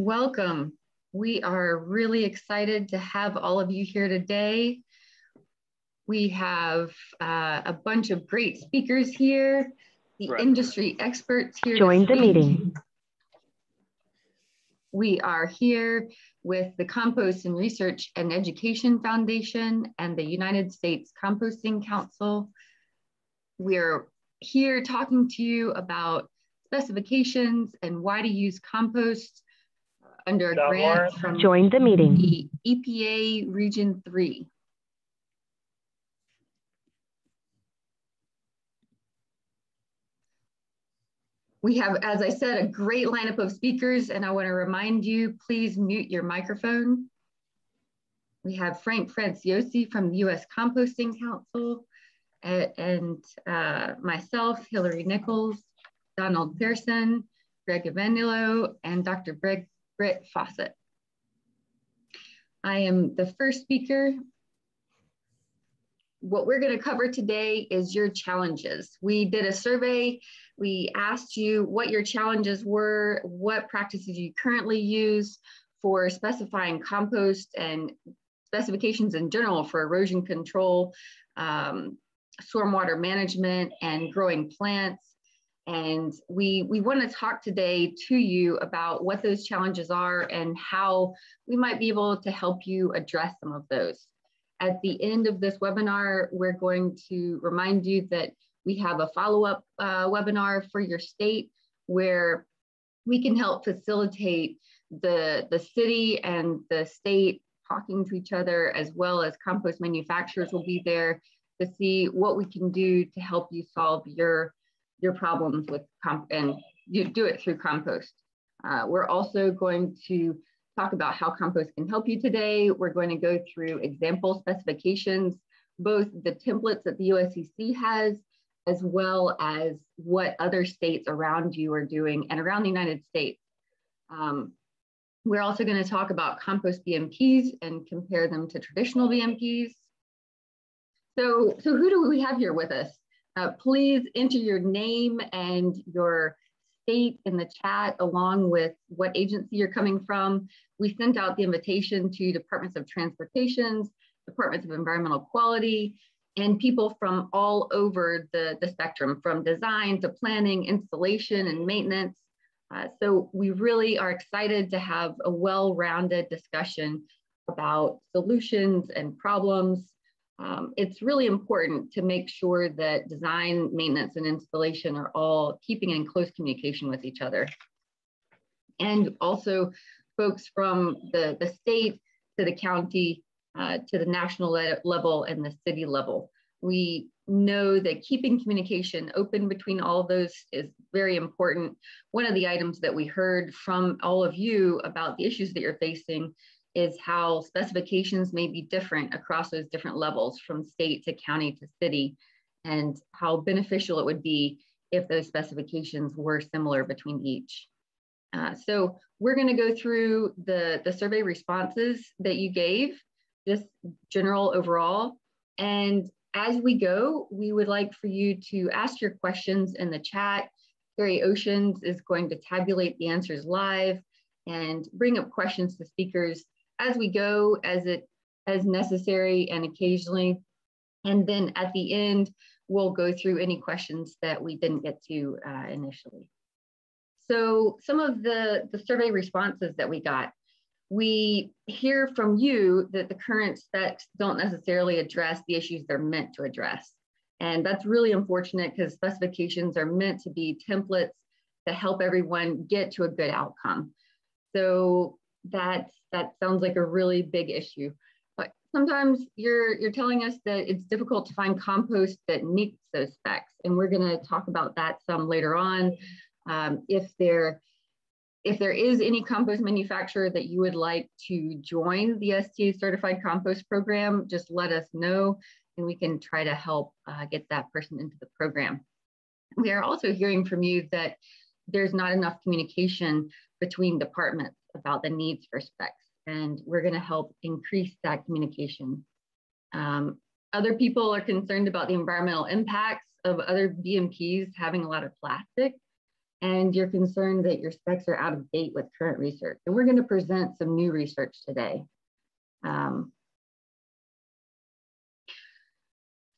Welcome. We are really excited to have all of you here today. We have uh, a bunch of great speakers here, the right. industry experts here. Join the meeting. We are here with the Compost and Research and Education Foundation and the United States Composting Council. We're here talking to you about specifications and why to use compost under a grant from Join the meeting. The EPA Region 3. We have, as I said, a great lineup of speakers, and I want to remind you, please mute your microphone. We have Frank Franciosi from the U.S. Composting Council, and, and uh, myself, Hilary Nichols, Donald Pearson, Greg Evanylo, and Dr. Britt, Britt Faucette. I am the first speaker. What we're going to cover today is your challenges. We did a survey. We asked you what your challenges were, what practices you currently use for specifying compost and specifications in general for erosion control, um, stormwater management, and growing plants. And we, we want to talk today to you about what those challenges are and how we might be able to help you address some of those. At the end of this webinar, we're going to remind you that we have a follow-up uh, webinar for your state where we can help facilitate the, the city and the state talking to each other as well as compost manufacturers will be there to see what we can do to help you solve your your problems with comp and you do it through compost. Uh, we're also going to talk about how compost can help you today. We're going to go through example specifications, both the templates that the USCC has, as well as what other states around you are doing and around the United States. Um, we're also going to talk about compost BMPs and compare them to traditional BMPs. So, so who do we have here with us? Uh, please enter your name and your state in the chat along with what agency you're coming from. We sent out the invitation to Departments of Transportations, Departments of Environmental Quality, and people from all over the, the spectrum, from design to planning, installation, and maintenance. Uh, so we really are excited to have a well-rounded discussion about solutions and problems um, it's really important to make sure that design, maintenance, and installation are all keeping in close communication with each other. And also folks from the, the state to the county uh, to the national le level and the city level. We know that keeping communication open between all of those is very important. One of the items that we heard from all of you about the issues that you're facing is how specifications may be different across those different levels from state to county to city and how beneficial it would be if those specifications were similar between each. Uh, so we're going to go through the, the survey responses that you gave, just general overall. And as we go, we would like for you to ask your questions in the chat. Carrie Oceans is going to tabulate the answers live and bring up questions to speakers as we go, as it as necessary and occasionally. And then at the end, we'll go through any questions that we didn't get to uh, initially. So some of the, the survey responses that we got, we hear from you that the current specs don't necessarily address the issues they're meant to address. And that's really unfortunate because specifications are meant to be templates to help everyone get to a good outcome. So that that sounds like a really big issue. But sometimes you're you're telling us that it's difficult to find compost that meets those specs, and we're going to talk about that some later on. Um, if there if there is any compost manufacturer that you would like to join the STA certified compost program, just let us know and we can try to help uh, get that person into the program. We are also hearing from you that there's not enough communication between departments about the needs for specs, and we're going to help increase that communication. Um, other people are concerned about the environmental impacts of other BMPs having a lot of plastic. and you're concerned that your specs are out of date with current research. And we're going to present some new research today. Um,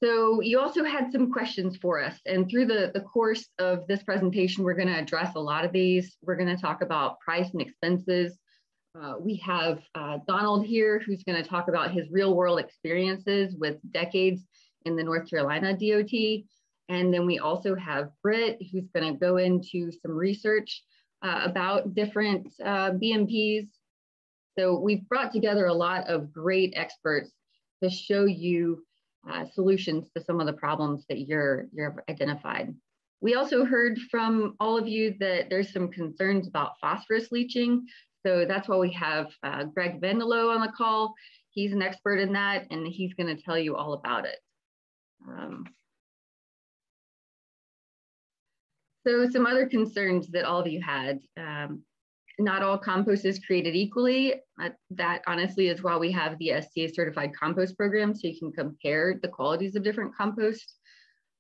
so you also had some questions for us. And through the, the course of this presentation, we're going to address a lot of these. We're going to talk about price and expenses. Uh, we have uh, Donald here, who's going to talk about his real world experiences with decades in the North Carolina DOT. And then we also have Britt, who's going to go into some research uh, about different uh, BMPs. So we've brought together a lot of great experts to show you uh, solutions to some of the problems that you're, you've identified. We also heard from all of you that there's some concerns about phosphorus leaching. So that's why we have uh, Greg Evanylo on the call. He's an expert in that and he's gonna tell you all about it. Um, so some other concerns that all of you had. Um, not all compost is created equally. Uh, that honestly is why we have the STA certified compost program so you can compare the qualities of different compost.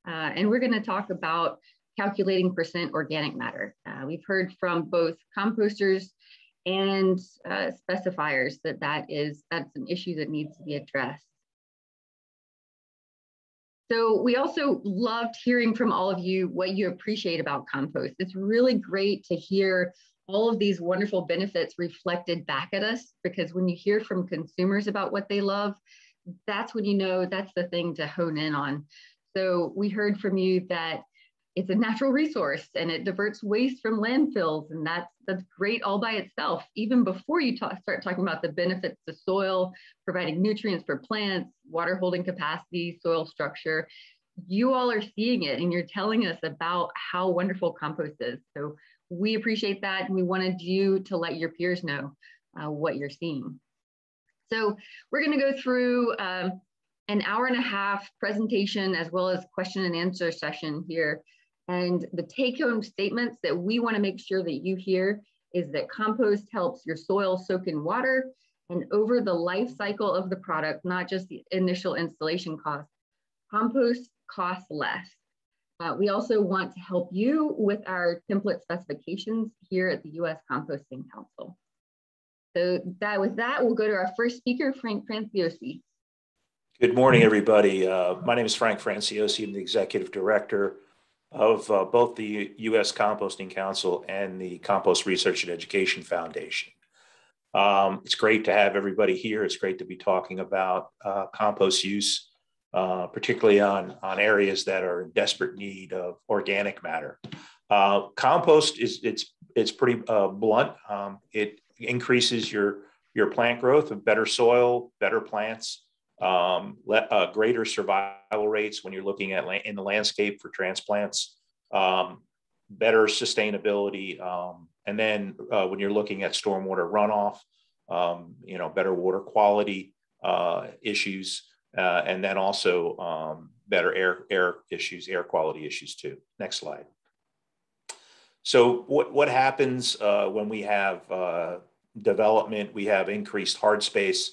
Uh, and we're gonna talk about calculating percent organic matter. Uh, we've heard from both composters and uh, specifiers that that is, that's an issue that needs to be addressed. So we also loved hearing from all of you what you appreciate about compost. It's really great to hear all of these wonderful benefits reflected back at us because when you hear from consumers about what they love, that's when you know that's the thing to hone in on. So we heard from you that it's a natural resource and it diverts waste from landfills and that's that's great all by itself even before you talk, start talking about the benefits to soil providing nutrients for plants water holding capacity soil structure you all are seeing it and you're telling us about how wonderful compost is so we appreciate that and we wanted you to let your peers know uh, what you're seeing. So we're going to go through um, an hour and a half presentation as well as question and answer session here. And the take home statements that we want to make sure that you hear is that compost helps your soil soak in water and over the life cycle of the product, not just the initial installation cost, compost costs less. Uh, we also want to help you with our template specifications here at the US Composting Council. So that with that, we'll go to our first speaker, Frank Franciosi. Good morning, everybody. Uh, my name is Frank Franciosi. I'm the Executive Director of uh, both the U.S. Composting Council and the Compost Research and Education Foundation. Um, it's great to have everybody here. It's great to be talking about uh, compost use, uh, particularly on, on areas that are in desperate need of organic matter. Uh, compost is it's it's pretty uh, blunt. Um, it increases your your plant growth of better soil, better plants, um, let, uh, greater survival rates when you're looking at la- in the landscape for transplants, um, better sustainability, um, and then uh, when you're looking at stormwater runoff, um, you know, better water quality issues, uh, and then also um, better air air issues, air quality issues too. Next slide. So what what happens uh, when we have uh, development? We have increased hard space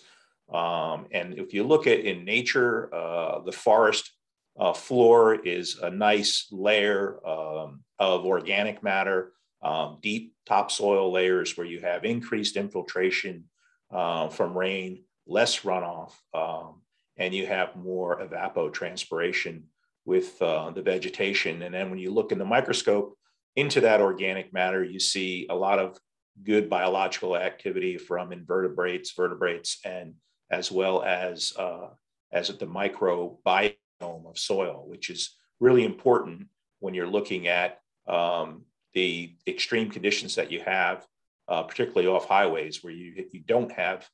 um, and if you look at in nature, uh, the forest uh, floor is a nice layer um, of organic matter, um, deep topsoil layers where you have increased infiltration uh, from rain, less runoff, um, and you have more evapotranspiration with uh, the vegetation. And then when you look in the microscope into that organic matter, you see a lot of good biological activity from invertebrates, vertebrates, and as well as uh, as the microbiome of soil, which is really important when you're looking at um, the extreme conditions that you have, uh, particularly off highways where you, you don't have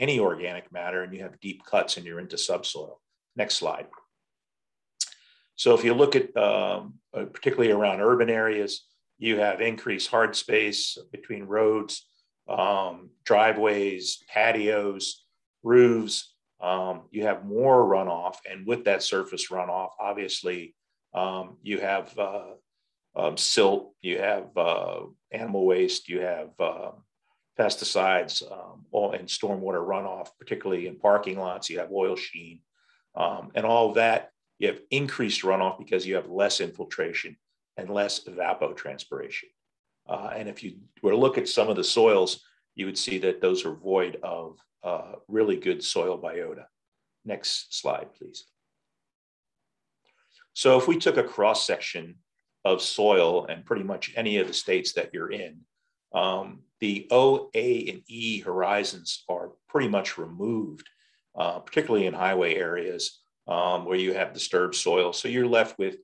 any organic matter and you have deep cuts and you're into subsoil. Next slide. So if you look at um, uh, particularly around urban areas, you have increased hard space between roads, um, driveways, patios, roofs, um, you have more runoff. And with that surface runoff, obviously, um, you have uh, um, silt, you have uh, animal waste, you have uh, pesticides, um, all, and stormwater runoff, particularly in parking lots. You have oil sheen, um, and all that. You have increased runoff because you have less infiltration and less evapotranspiration. Uh, and if you were to look at some of the soils, you would see that those are void of uh, really good soil biota. Next slide, please. So if we took a cross section of soil and pretty much any of the states that you're in, um, the O, A, and E horizons are pretty much removed, uh, particularly in highway areas um, where you have disturbed soil. So you're left with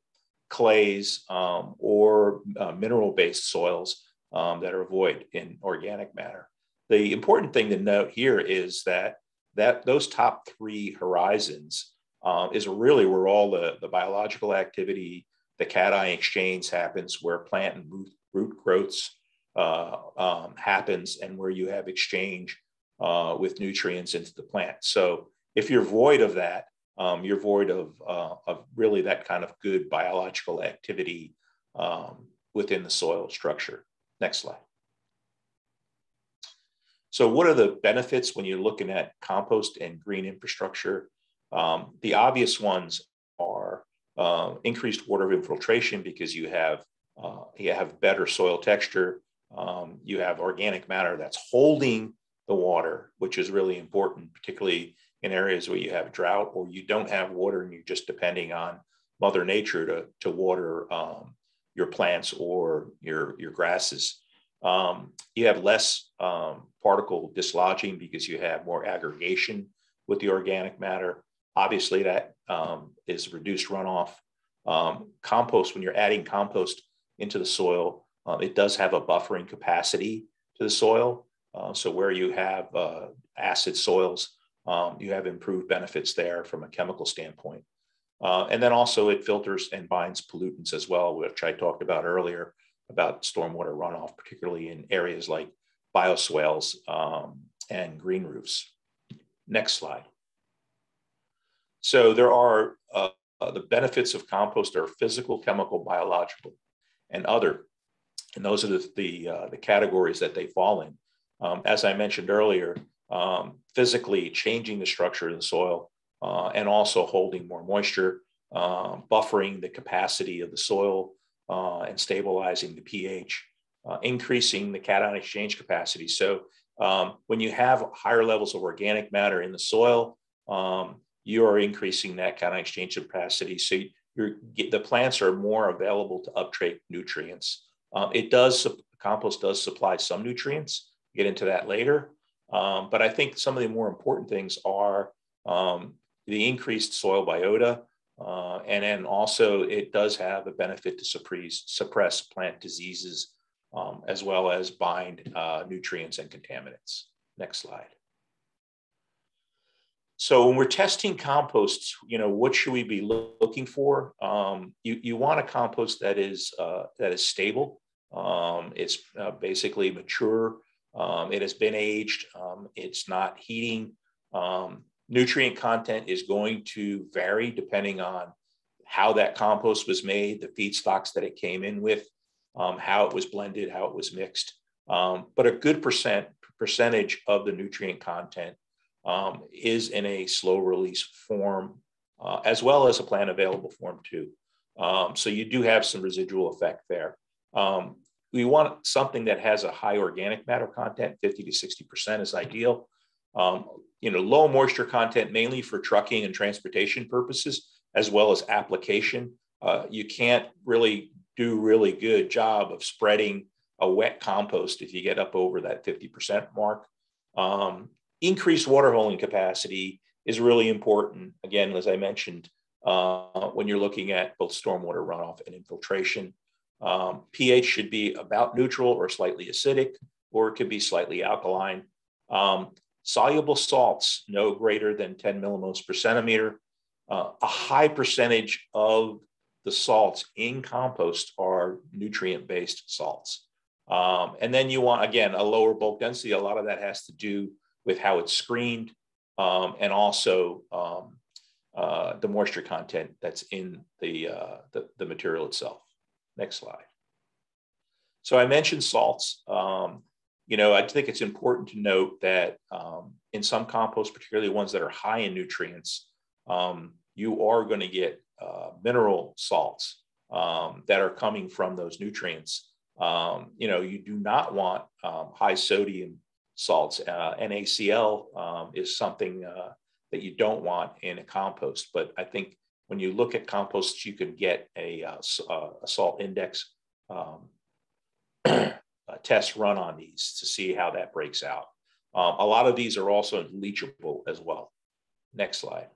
clays um, or uh, mineral-based soils um, that are void in organic matter. The important thing to note here is that that those top three horizons uh, is really where all the, the biological activity, the cation exchange happens, where plant and root, root growths uh, um, happens, and where you have exchange uh, with nutrients into the plant. So if you're void of that, um, you're void of, uh, of really that kind of good biological activity um, within the soil structure. Next slide. So what are the benefits when you're looking at compost and green infrastructure? Um, the obvious ones are uh, increased water infiltration because you have uh, you have better soil texture. Um, you have organic matter that's holding the water, which is really important, particularly in areas where you have drought or you don't have water and you're just depending on Mother Nature to, to water um, your plants or your, your grasses. Um, you have less um, particle dislodging because you have more aggregation with the organic matter. Obviously, that um, is reduced runoff. Um, compost, when you're adding compost into the soil, uh, it does have a buffering capacity to the soil. Uh, so where you have uh, acid soils, um, you have improved benefits there from a chemical standpoint. Uh, and then also it filters and binds pollutants as well, which I talked about earlier about stormwater runoff, particularly in areas like bioswales um, and green roofs. Next slide. So there are uh, uh, the benefits of compost are physical, chemical, biological, and other. And those are the, the, uh, the categories that they fall in. Um, as I mentioned earlier, um, physically changing the structure of the soil uh, and also holding more moisture, uh, buffering the capacity of the soil uh, and stabilizing the pH, uh, increasing the cation exchange capacity. So um, when you have higher levels of organic matter in the soil, um, you are increasing that cation exchange capacity. So the plants are more available to uptake nutrients. Um, it does, compost does supply some nutrients, get into that later. Um, but I think some of the more important things are um, the increased soil biota, uh, and then also it does have a benefit to suppress, suppress plant diseases um, as well as bind uh, nutrients and contaminants. Next slide. So when we're testing composts, you know, what should we be looking for? Um, you, you want a compost that is, uh, that is stable. Um, it's uh, basically mature. Um, it has been aged. Um, it's not heating. Um, nutrient content is going to vary depending on how that compost was made, the feedstocks that it came in with, um, how it was blended, how it was mixed. but a good percent percentage of the nutrient content um, is in a slow release form, uh, as well as a plant available form too. Um, so you do have some residual effect there. Um, we want something that has a high organic matter content, 50 to 60% is ideal. Um, you know, low moisture content mainly for trucking and transportation purposes, as well as application. Uh, you can't really do really good job of spreading a wet compost if you get up over that 50% mark. Um, increased water holding capacity is really important. Again, as I mentioned, uh, when you're looking at both stormwater runoff and infiltration. Um, pH should be about neutral or slightly acidic, or it could be slightly alkaline. Um, soluble salts, no greater than 10 millimhos per centimeter. Uh, a high percentage of the salts in compost are nutrient-based salts. Um, and then you want, again, a lower bulk density. A lot of that has to do with how it's screened um, and also um, uh, the moisture content that's in the, uh, the, the, material itself. Next slide. So I mentioned salts. Um, you know, I think it's important to note that um, in some composts, particularly ones that are high in nutrients, um, you are going to get uh, mineral salts um, that are coming from those nutrients. Um, you know, you do not want um, high sodium salts. Uh, NaCl is something uh, that you don't want in a compost. But I think when you look at composts, you can get a, uh, uh a salt index um, test run on these to see how that breaks out. Um, a lot of these are also leachable as well. Next slide.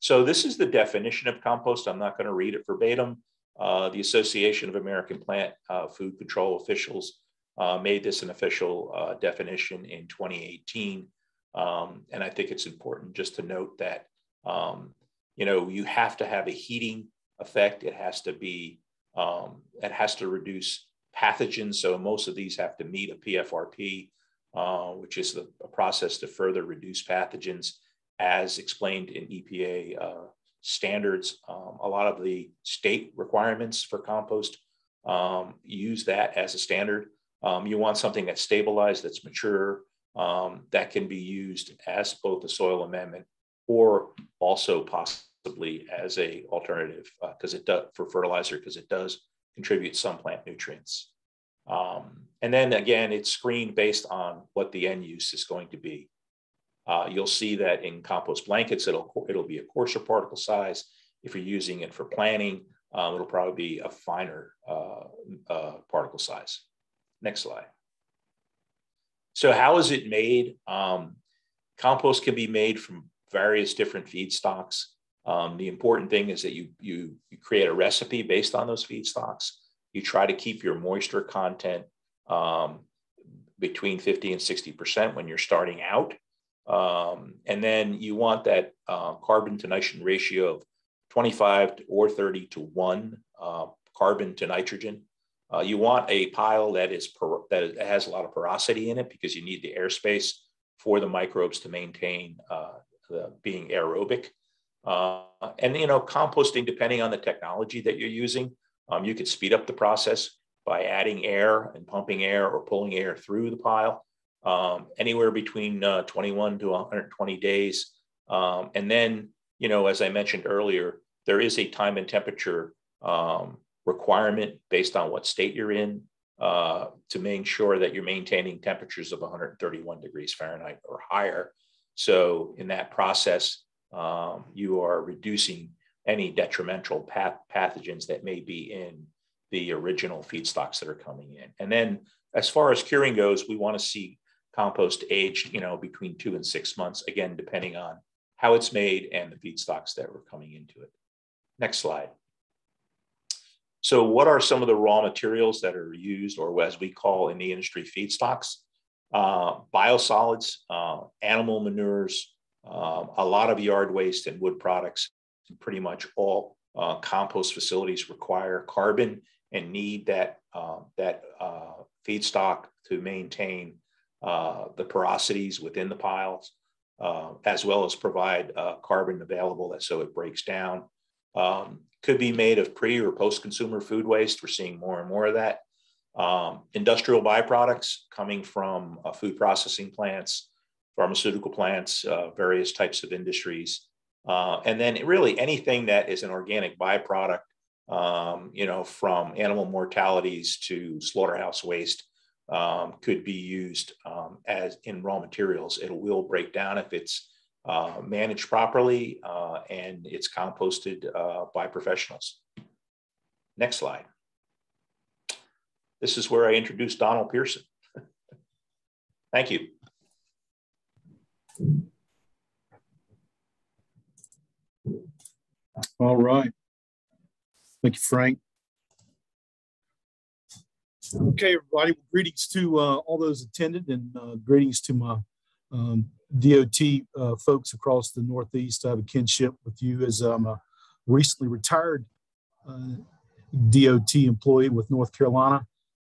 So this is the definition of compost. I'm not going to read it verbatim. Uh, the Association of American Plant uh, Food Control Officials uh, made this an official uh, definition in 2018. Um, and I think it's important just to note that, um, you know, you have to have a heating effect. It has to be, um, it has to reduce pathogens. So most of these have to meet a PFRP, uh, which is the, a process to further reduce pathogens as explained in EPA uh, standards. Um, a lot of the state requirements for compost um, use that as a standard. Um, you want something that's stabilized, that's mature, um, that can be used as both a soil amendment or also possibly as a alternative because uh, it does for fertilizer because it does contribute some plant nutrients. Um, and then again, it's screened based on what the end use is going to be. Uh, you'll see that in compost blankets, it'll, it'll be a coarser particle size. If you're using it for planting, um, it'll probably be a finer uh, uh, particle size. Next slide. So how is it made? Um, compost can be made from various different feedstocks. Um, the important thing is that you, you, you create a recipe based on those feedstocks. You try to keep your moisture content um, between 50 and 60% when you're starting out. Um, and then you want that uh, carbon to nitrogen ratio of 25 or 30 to 1 uh, carbon to nitrogen. Uh, you want a pile that is per, that has a lot of porosity in it because you need the airspace for the microbes to maintain uh, the, being aerobic. Uh, and you know, composting, depending on the technology that you're using, um, you could speed up the process by adding air and pumping air or pulling air through the pile um, anywhere between uh, 21 to 120 days. Um, and then, you know, as I mentioned earlier, there is a time and temperature um, requirement based on what state you're in uh, to make sure that you're maintaining temperatures of 131 degrees Fahrenheit or higher. So in that process, um, you are reducing any detrimental path pathogens that may be in the original feedstocks that are coming in. And then as far as curing goes, we want to see compost aged, you know, between two and six months, again, depending on how it's made and the feedstocks that were coming into it. Next slide. So what are some of the raw materials that are used or as we call in the industry feedstocks? Uh, biosolids, uh, animal manures, uh, a lot of yard waste and wood products, pretty much all uh, compost facilities require carbon and need that, uh, that feedstock to maintain the porosities within the piles, as well as provide carbon available that so it breaks down. Um, could be made of pre or post consumer food waste. We're seeing more and more of that. Um, industrial byproducts coming from uh, food processing plants, pharmaceutical plants, uh, various types of industries. and then really anything that is an organic byproduct, um, you know, from animal mortalities to slaughterhouse waste um, could be used um, as in raw materials. It will break down if it's uh, managed properly uh, and it's composted uh, by professionals. Next slide. This is where I introduce Donald Pearson. Thank you. All right. Thank you, Frank. Okay, everybody. Greetings to uh, all those attended, and uh, greetings to my um, DOT uh, folks across the Northeast. I have a kinship with you as I'm a recently retired uh, DOT employee with North Carolina.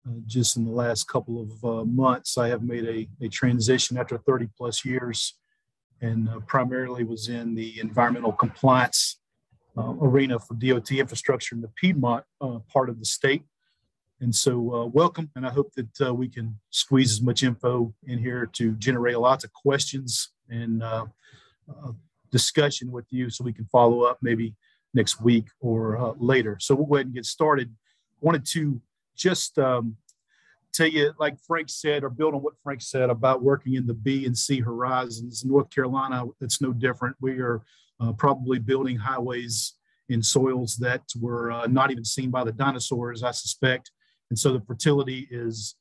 Uh, just in the last couple of uh, months, I have made a, a transition after 30 plus years, and primarily was in the environmental compliance arena for DOT infrastructure in the Piedmont part of the state. And so, uh, welcome, and I hope that uh, we can squeeze as much info in here to generate lots of questions and uh, uh discussion with you so we can follow up maybe next week or uh, later. So, we'll go ahead and get started. Wanted to just um, tell you, like Frank said, or build on what Frank said about working in the B and C horizons. North Carolina, it's no different. We are uh, probably building highways in soils that were uh, not even seen by the dinosaurs, I suspect. And so the fertility is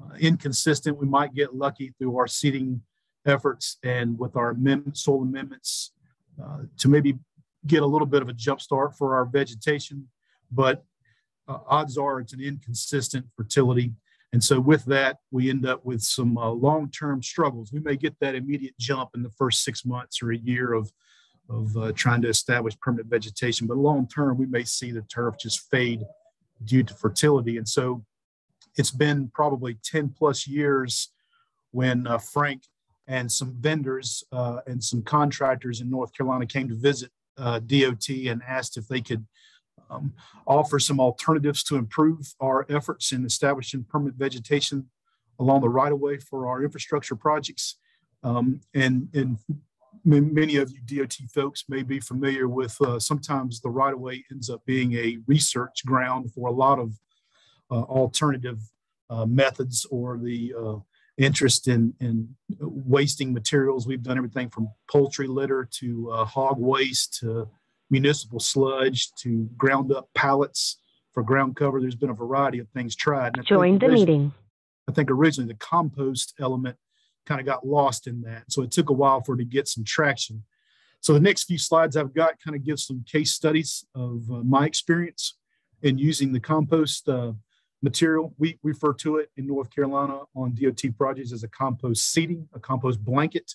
uh, inconsistent. We might get lucky through our seeding efforts and with our amendment, soil amendments uh, to maybe get a little bit of a jump start for our vegetation, but uh, odds are it's an inconsistent fertility. And so with that, we end up with some uh, long-term struggles. We may get that immediate jump in the first six months or a year of, of uh, trying to establish permanent vegetation, but long-term, we may see the turf just fade due to fertility. And so it's been probably 10 plus years when uh, Frank and some vendors uh, and some contractors in North Carolina came to visit uh, DOT and asked if they could um, offer some alternatives to improve our efforts in establishing permanent vegetation along the right of way for our infrastructure projects. Um, and, and many of you DOT folks may be familiar with uh, sometimes the right of way ends up being a research ground for a lot of uh, alternative uh, methods or the uh, interest in, in wasting materials. We've done everything from poultry litter to uh, hog waste to municipal sludge to ground up pallets for ground cover. There's been a variety of things tried. Join the meeting. I think originally the compost element kind of got lost in that. So it took a while for it to get some traction. So the next few slides I've got kind of give some case studies of uh, my experience in using the compost uh, material. We refer to it in North Carolina on DOT projects as a compost seeding, a compost blanket.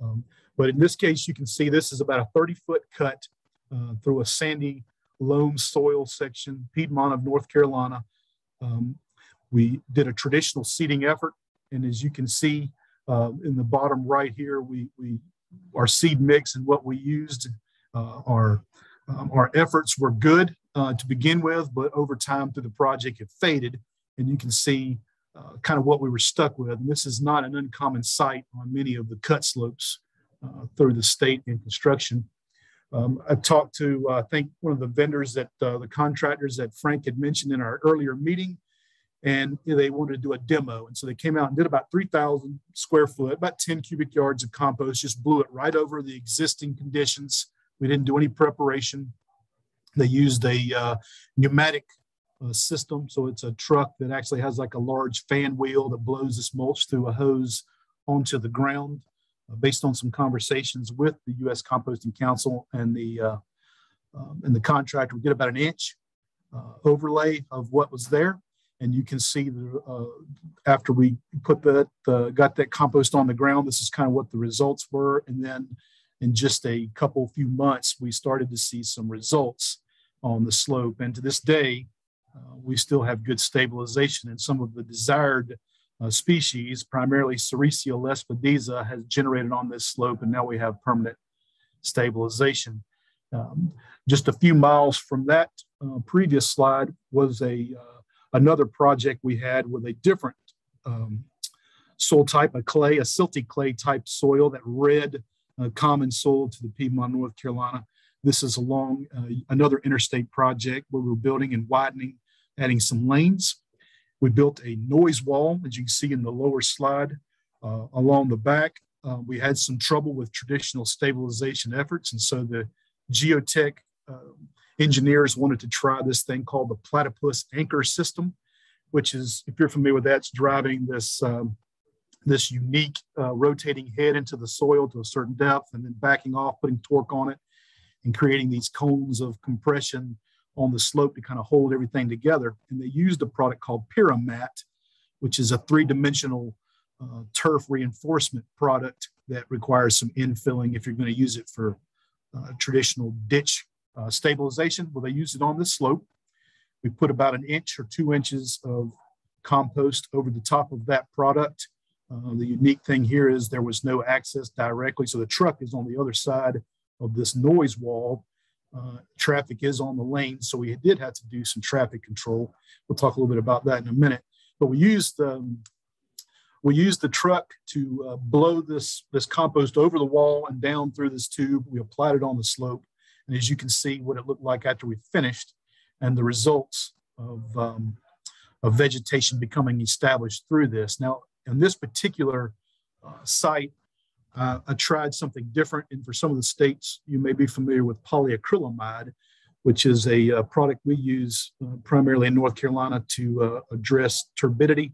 Um, but in this case, you can see this is about a 30 foot cut uh, through a sandy loam soil section, Piedmont of North Carolina. Um, we did a traditional seeding effort. And as you can see uh, in the bottom right here, we, we our seed mix and what we used, uh, our, um, our efforts were good uh, to begin with, but over time through the project, it faded. And you can see uh, kind of what we were stuck with. And this is not an uncommon sight on many of the cut slopes uh, through the state in construction. Um, I talked to, uh, I think, one of the vendors that uh, the contractors that Frank had mentioned in our earlier meeting, and you know, they wanted to do a demo. And so they came out and did about 3,000 square foot, about 10 cubic yards of compost, just blew it right over the existing conditions. We didn't do any preparation. They used a uh, pneumatic uh, system. So it's a truck that actually has like a large fan wheel that blows this mulch through a hose onto the ground. Uh, based on some conversations with the U.S. Composting Council and the uh, um, and the contractor, we get about an inch uh, overlay of what was there, and you can see the uh, after we put that got that compost on the ground, this is kind of what the results were, and then in just a couple few months, we started to see some results on the slope. And to this day, uh, we still have good stabilization and some of the desired uh, species, primarily Sericea lespedeza, has generated on this slope, and now we have permanent stabilization. Um, just a few miles from that uh, previous slide was a uh, another project we had with a different um, soil type, a clay, a silty clay type soil, that red uh, common soil to the Piedmont, North Carolina. This is along uh, another interstate project where we're building and widening, adding some lanes. We built a noise wall, as you can see in the lower slide, uh, along the back. Uh, we had some trouble with traditional stabilization efforts, and so the geotech uh, engineers wanted to try this thing called the Platipus anchor system, which is, if you're familiar with that, it's driving this um, this unique uh, rotating head into the soil to a certain depth and then backing off, putting torque on it, and creating these cones of compression on the slope to kind of hold everything together. And they used a product called Pyramat, which is a three-dimensional uh, turf reinforcement product that requires some infilling if you're going to use it for uh, traditional ditch uh, stabilization. Well, they use it on this slope. We put about an inch or two inches of compost over the top of that product. Uh, the unique thing here is there was no access directly. So the truck is on the other side of this noise wall. Uh, traffic is on the lane, so we did have to do some traffic control. We'll talk a little bit about that in a minute. But we used um, we used the truck to uh, blow this this compost over the wall and down through this tube. We applied it on the slope, and as you can see, what it looked like after we finished, and the results of um, of vegetation becoming established through this. Now, in this particular uh, site, uh, I tried something different. And for some of the states, you may be familiar with polyacrylamide, which is a, a uh, product we use uh, primarily in North Carolina to uh, address turbidity.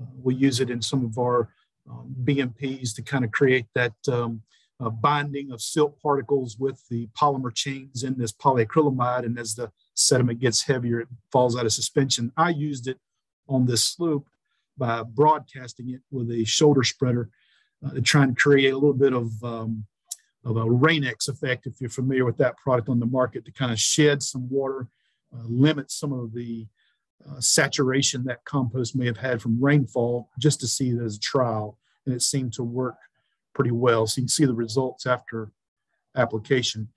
Uh, we use it in some of our um, BMPs to kind of create that um, uh, binding of silt particles with the polymer chains in this polyacrylamide. And as the sediment gets heavier, it falls out of suspension. I used it on this slope by broadcasting it with a shoulder spreader uh, to create a little bit of, um, of a Rain-X effect, if you're familiar with that product on the market, to kind of shed some water, uh, limit some of the uh, saturation that compost may have had from rainfall, just to see it as a trial. And it seemed to work pretty well. So you can see the results after application.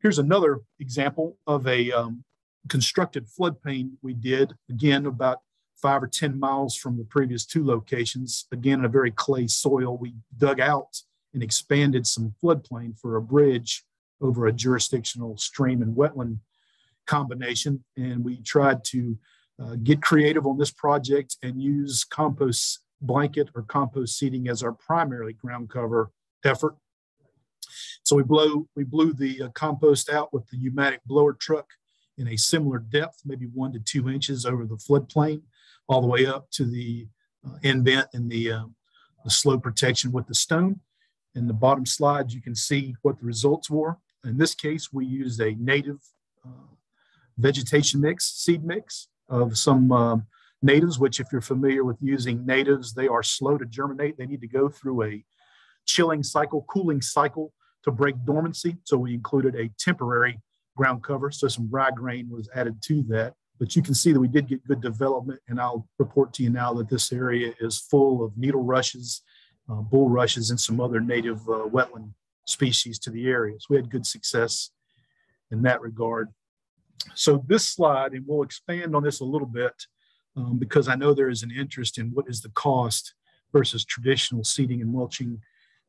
Here's another example of a um, constructed floodplain we did, again, about five or 10 miles from the previous two locations. Again, in a very clay soil, we dug out and expanded some floodplain for a bridge over a jurisdictional stream and wetland combination. And we tried to uh, get creative on this project and use compost blanket or compost seeding as our primarily ground cover effort. So we blow we blew the uh, compost out with the pneumatic blower truck in a similar depth, maybe one to two inches over the floodplain, all the way up to the uh, indent and the, uh, the slope protection with the stone. In the bottom slides, you can see what the results were. In this case, we used a native uh, vegetation mix, seed mix of some um, natives, which if you're familiar with using natives, they are slow to germinate. They need to go through a chilling cycle, cooling cycle to break dormancy. So we included a temporary ground cover. So some rye grain was added to that. But you can see that we did get good development. And I'll report to you now that this area is full of needle rushes, uh, bulrushes, and some other native uh, wetland species to the area. So we had good success in that regard. So this slide, and we'll expand on this a little bit, um, because I know there is an interest in what is the cost versus traditional seeding and mulching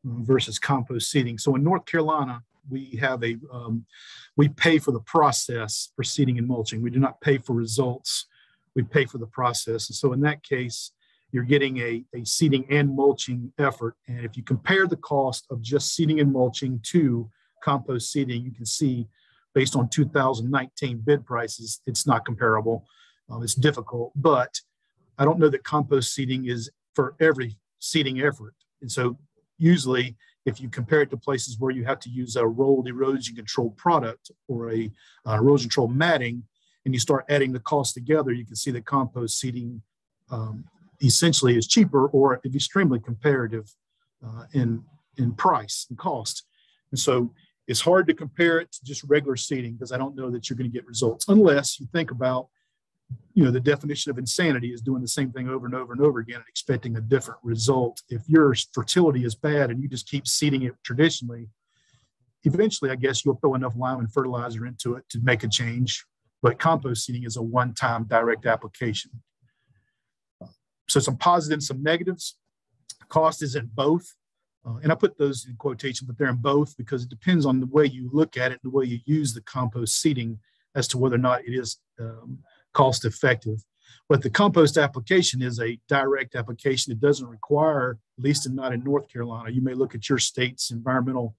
versus compost seeding. So in North Carolina, we have a um, we pay for the process for seeding and mulching. We do not pay for results. We pay for the process. And so in that case, you're getting a, a seeding and mulching effort. And if you compare the cost of just seeding and mulching to compost seeding, you can see based on 2019 bid prices, it's not comparable. Um, it's difficult, but I don't know that compost seeding is for every seeding effort. And so usually if you compare it to places where you have to use a rolled erosion control product or a uh, erosion control matting, and you start adding the cost together, you can see that compost seeding um, essentially is cheaper or extremely comparative uh, in, in price and cost. And so it's hard to compare it to just regular seeding because I don't know that you're going to get results unless you think about you know the definition of insanity is doing the same thing over and over and over again and expecting a different result. If your fertility is bad and you just keep seeding it traditionally eventually i guess you'll throw enough lime and fertilizer into it to make a change but compost seeding is a one-time direct application. So some positives some negatives. Cost is in both. Uh, and i put those in quotation but they're in both because it depends on the way you look at it the way you use the compost seeding as to whether or not it is um, cost effective. But the compost application is a direct application. It doesn't require, at least not in North Carolina, you may look at your state's environmental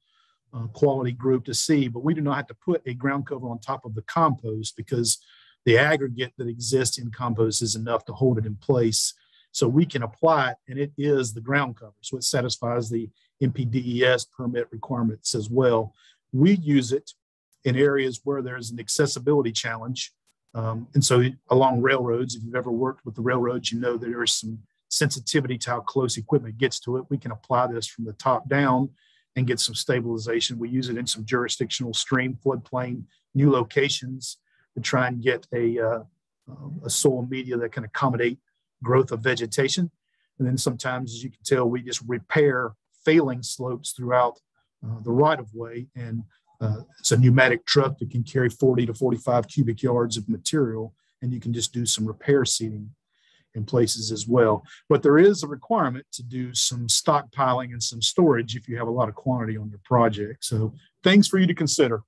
uh, quality group to see, but we do not have to put a ground cover on top of the compost because the aggregate that exists in compost is enough to hold it in place. So we can apply it and it is the ground cover. So it satisfies the NPDES permit requirements as well. We use it in areas where there's an accessibility challenge um, and so along railroads, if you've ever worked with the railroads, you know there is some sensitivity to how close equipment gets to it. We can apply this from the top down and get some stabilization. We use it in some jurisdictional stream floodplain, new locations to try and get a, uh, um, a soil media that can accommodate growth of vegetation. And then sometimes, as you can tell, we just repair failing slopes throughout uh, the right of way and uh, it's a pneumatic truck that can carry 40 to 45 cubic yards of material, and you can just do some repair seeding in places as well. But there is a requirement to do some stockpiling and some storage if you have a lot of quantity on your project. So things for you to consider.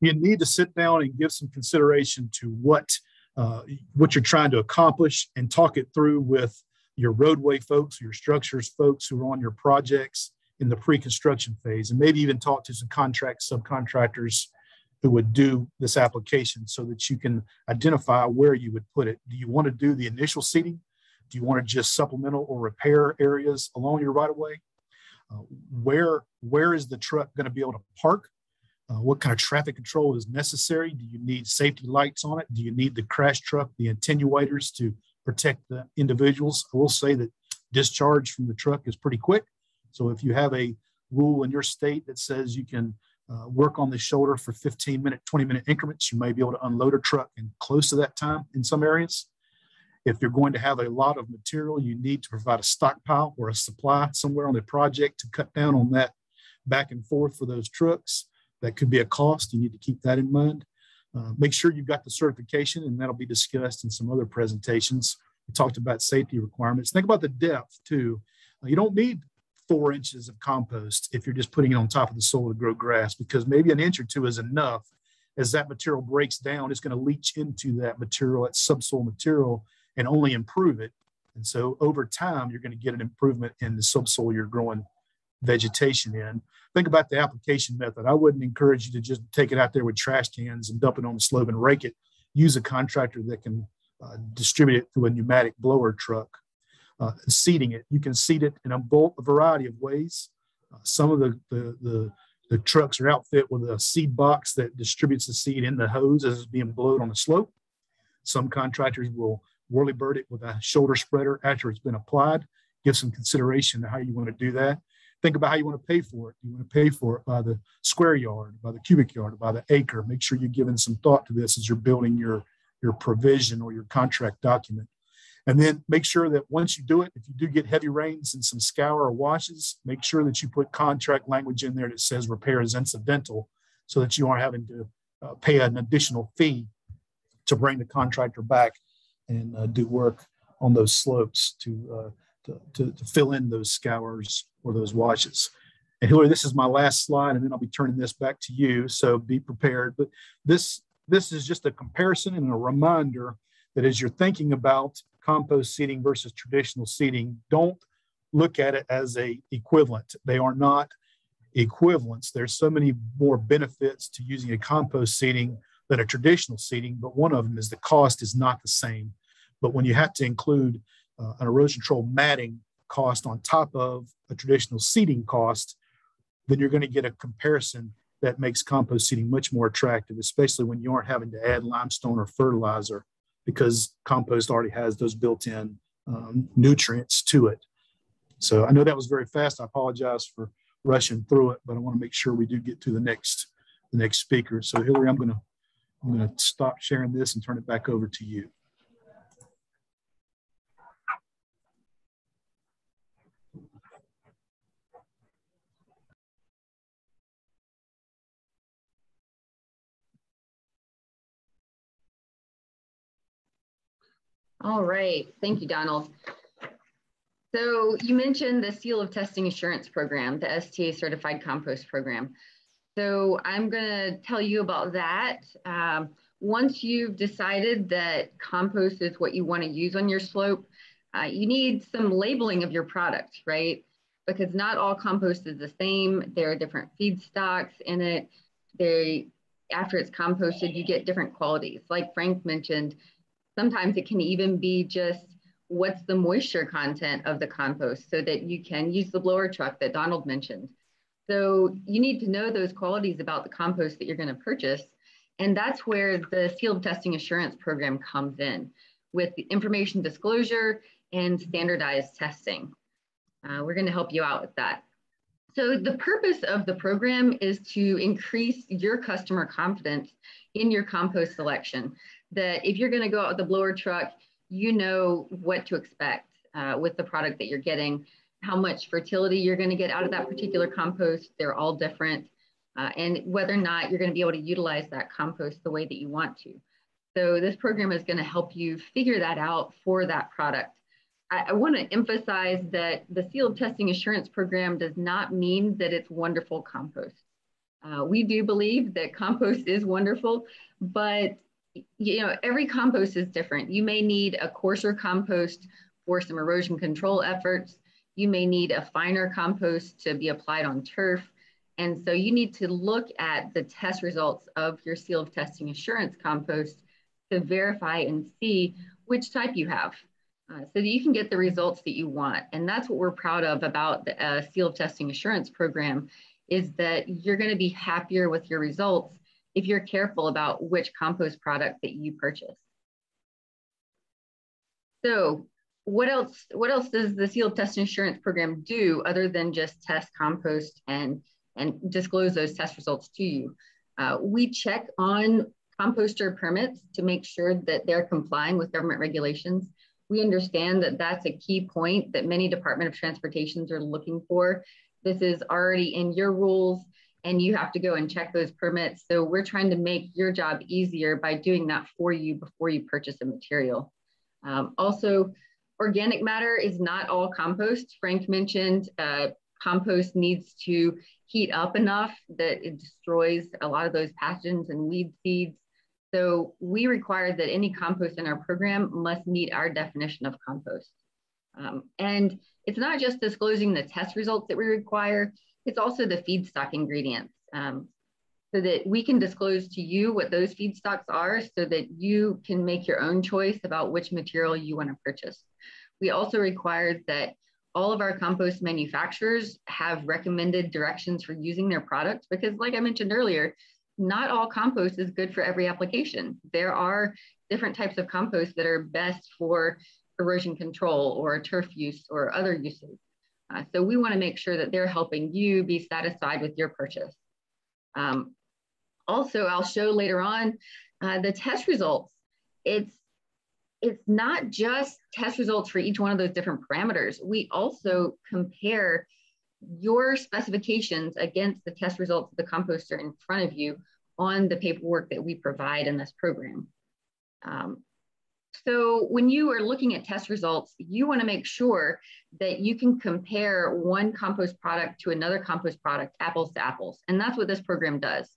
You need to sit down and give some consideration to what uh, what you're trying to accomplish and talk it through with your roadway folks, your structures folks who are on your projects in the pre-construction phase, and maybe even talk to some contract subcontractors who would do this application so that you can identify where you would put it. Do you want to do the initial seeding? Do you want to just supplemental or repair areas along your right of way? Uh, where where is the truck going to be able to park? Uh, what kind of traffic control is necessary? Do you need safety lights on it? Do you need the crash truck, the attenuators to protect the individuals? I will say that discharge from the truck is pretty quick. So if you have a rule in your state that says you can uh, work on the shoulder for 15 minute, 20 minute increments, you may be able to unload a truck in close to that time in some areas. If you're going to have a lot of material, you need to provide a stockpile or a supply somewhere on the project to cut down on that back and forth for those trucks. That could be a cost. You need to keep that in mind. Uh, make sure you've got the certification, and that'll be discussed in some other presentations. We talked about safety requirements. Think about the depth too. Uh, you don't need four inches of compost if you're just putting it on top of the soil to grow grass, because maybe an inch or two is enough. As that material breaks down, it's going to leach into that material, that subsoil material, and only improve it. And so over time, you're going to get an improvement in the subsoil you're growing vegetation in. Think about the application method. I wouldn't encourage you to just take it out there with trash cans and dump it on the slope and rake it. Use a contractor that can uh, distribute it through a pneumatic blower truck. Uh, seeding it, you can seed it in a, a variety of ways. Uh, some of the, the, the, the trucks are outfit with a seed box that distributes the seed in the hose as it's being blown on the slope. Some contractors will whirlybird it with a shoulder spreader after it's been applied. Give some consideration to how you want to do that. Think about how you want to pay for it. You want to pay for it by the square yard, by the cubic yard, by the acre. Make sure you're giving some thought to this as you're building your, your provision or your contract document. And then make sure that once you do it, if you do get heavy rains and some scour or washes, make sure that you put contract language in there that says repair is incidental so that you aren't having to uh, pay an additional fee to bring the contractor back and uh, do work on those slopes to, uh, to, to, to, fill in those scours or those washes. And Hilary, this is my last slide, and then I'll be turning this back to you. So be prepared. But this this is just a comparison and a reminder that as you're thinking about compost seeding versus traditional seeding, don't look at it as a equivalent. They are not equivalents. There's so many more benefits to using a compost seeding than a traditional seeding, but one of them is the cost is not the same. But when you have to include uh, an erosion control matting cost on top of a traditional seeding cost, then you're going to get a comparison that makes compost seeding much more attractive, especially when you aren't having to add limestone or fertilizer because compost already has those built-in um, nutrients to it. So I know that was very fast. I apologize for rushing through it, but I want to make sure we do get to the next the next speaker. So Hilary, I'm going to I'm going to stop sharing this and turn it back over to you. All right, thank you, Donald. So you mentioned the Seal of Testing Assurance Program, the STA Certified Compost Program. So I'm gonna tell you about that. Um, once you've decided that compost is what you wanna use on your slope, uh, you need some labeling of your product, right? Because not all compost is the same. There are different feedstocks in it. They, after it's composted, you get different qualities. Like Frank mentioned, Sometimes it can even be just what's the moisture content of the compost so that you can use the blower truck that Donald mentioned. So you need to know those qualities about the compost that you're going to purchase. And that's where the Seal of Testing Assurance Program comes in with the information disclosure and standardized testing. Uh, we're going to help you out with that. So the purpose of the program is to increase your customer confidence in your compost selection that if you're going to go out with the blower truck, you know what to expect uh, with the product that you're getting, how much fertility you're going to get out of that particular compost. They're all different, uh, and whether or not you're going to be able to utilize that compost the way that you want to. So this program is going to help you figure that out for that product. I, I want to emphasize that the Seal of Testing Assurance Program does not mean that it's wonderful compost. Uh, we do believe that compost is wonderful, but you know, every compost is different. You may need a coarser compost for some erosion control efforts. You may need a finer compost to be applied on turf. And so you need to look at the test results of your seal of testing assurance compost to verify and see which type you have uh, so that you can get the results that you want. And that's what we're proud of about the uh, seal of testing assurance program is that you're going to be happier with your results if you're careful about which compost product that you purchase. So what else, what else does the seal testing assurance program do other than just test compost and, and disclose those test results to you? Uh, we check on composter permits to make sure that they're complying with government regulations. We understand that that's a key point that many Department of Transportations are looking for. This is already in your rules and you have to go and check those permits. So we're trying to make your job easier by doing that for you before you purchase a material. Um, also, organic matter is not all compost. Frank mentioned uh, compost needs to heat up enough that it destroys a lot of those pathogens and weed seeds. So we require that any compost in our program must meet our definition of compost. Um, and it's not just disclosing the test results that we require, it's also the feedstock ingredients um, so that we can disclose to you what those feedstocks are so that you can make your own choice about which material you want to purchase. We also require that all of our compost manufacturers have recommended directions for using their products because like I mentioned earlier, not all compost is good for every application. There are different types of compost that are best for erosion control or turf use or other uses. Uh, so we want to make sure that they're helping you be satisfied with your purchase. Um, also, I'll show later on uh, the test results. It's it's not just test results for each one of those different parameters. We also compare your specifications against the test results of the composter in front of you on the paperwork that we provide in this program. Um, so when you are looking at test results, you want to make sure that you can compare one compost product to another compost product, apples to apples. And that's what this program does.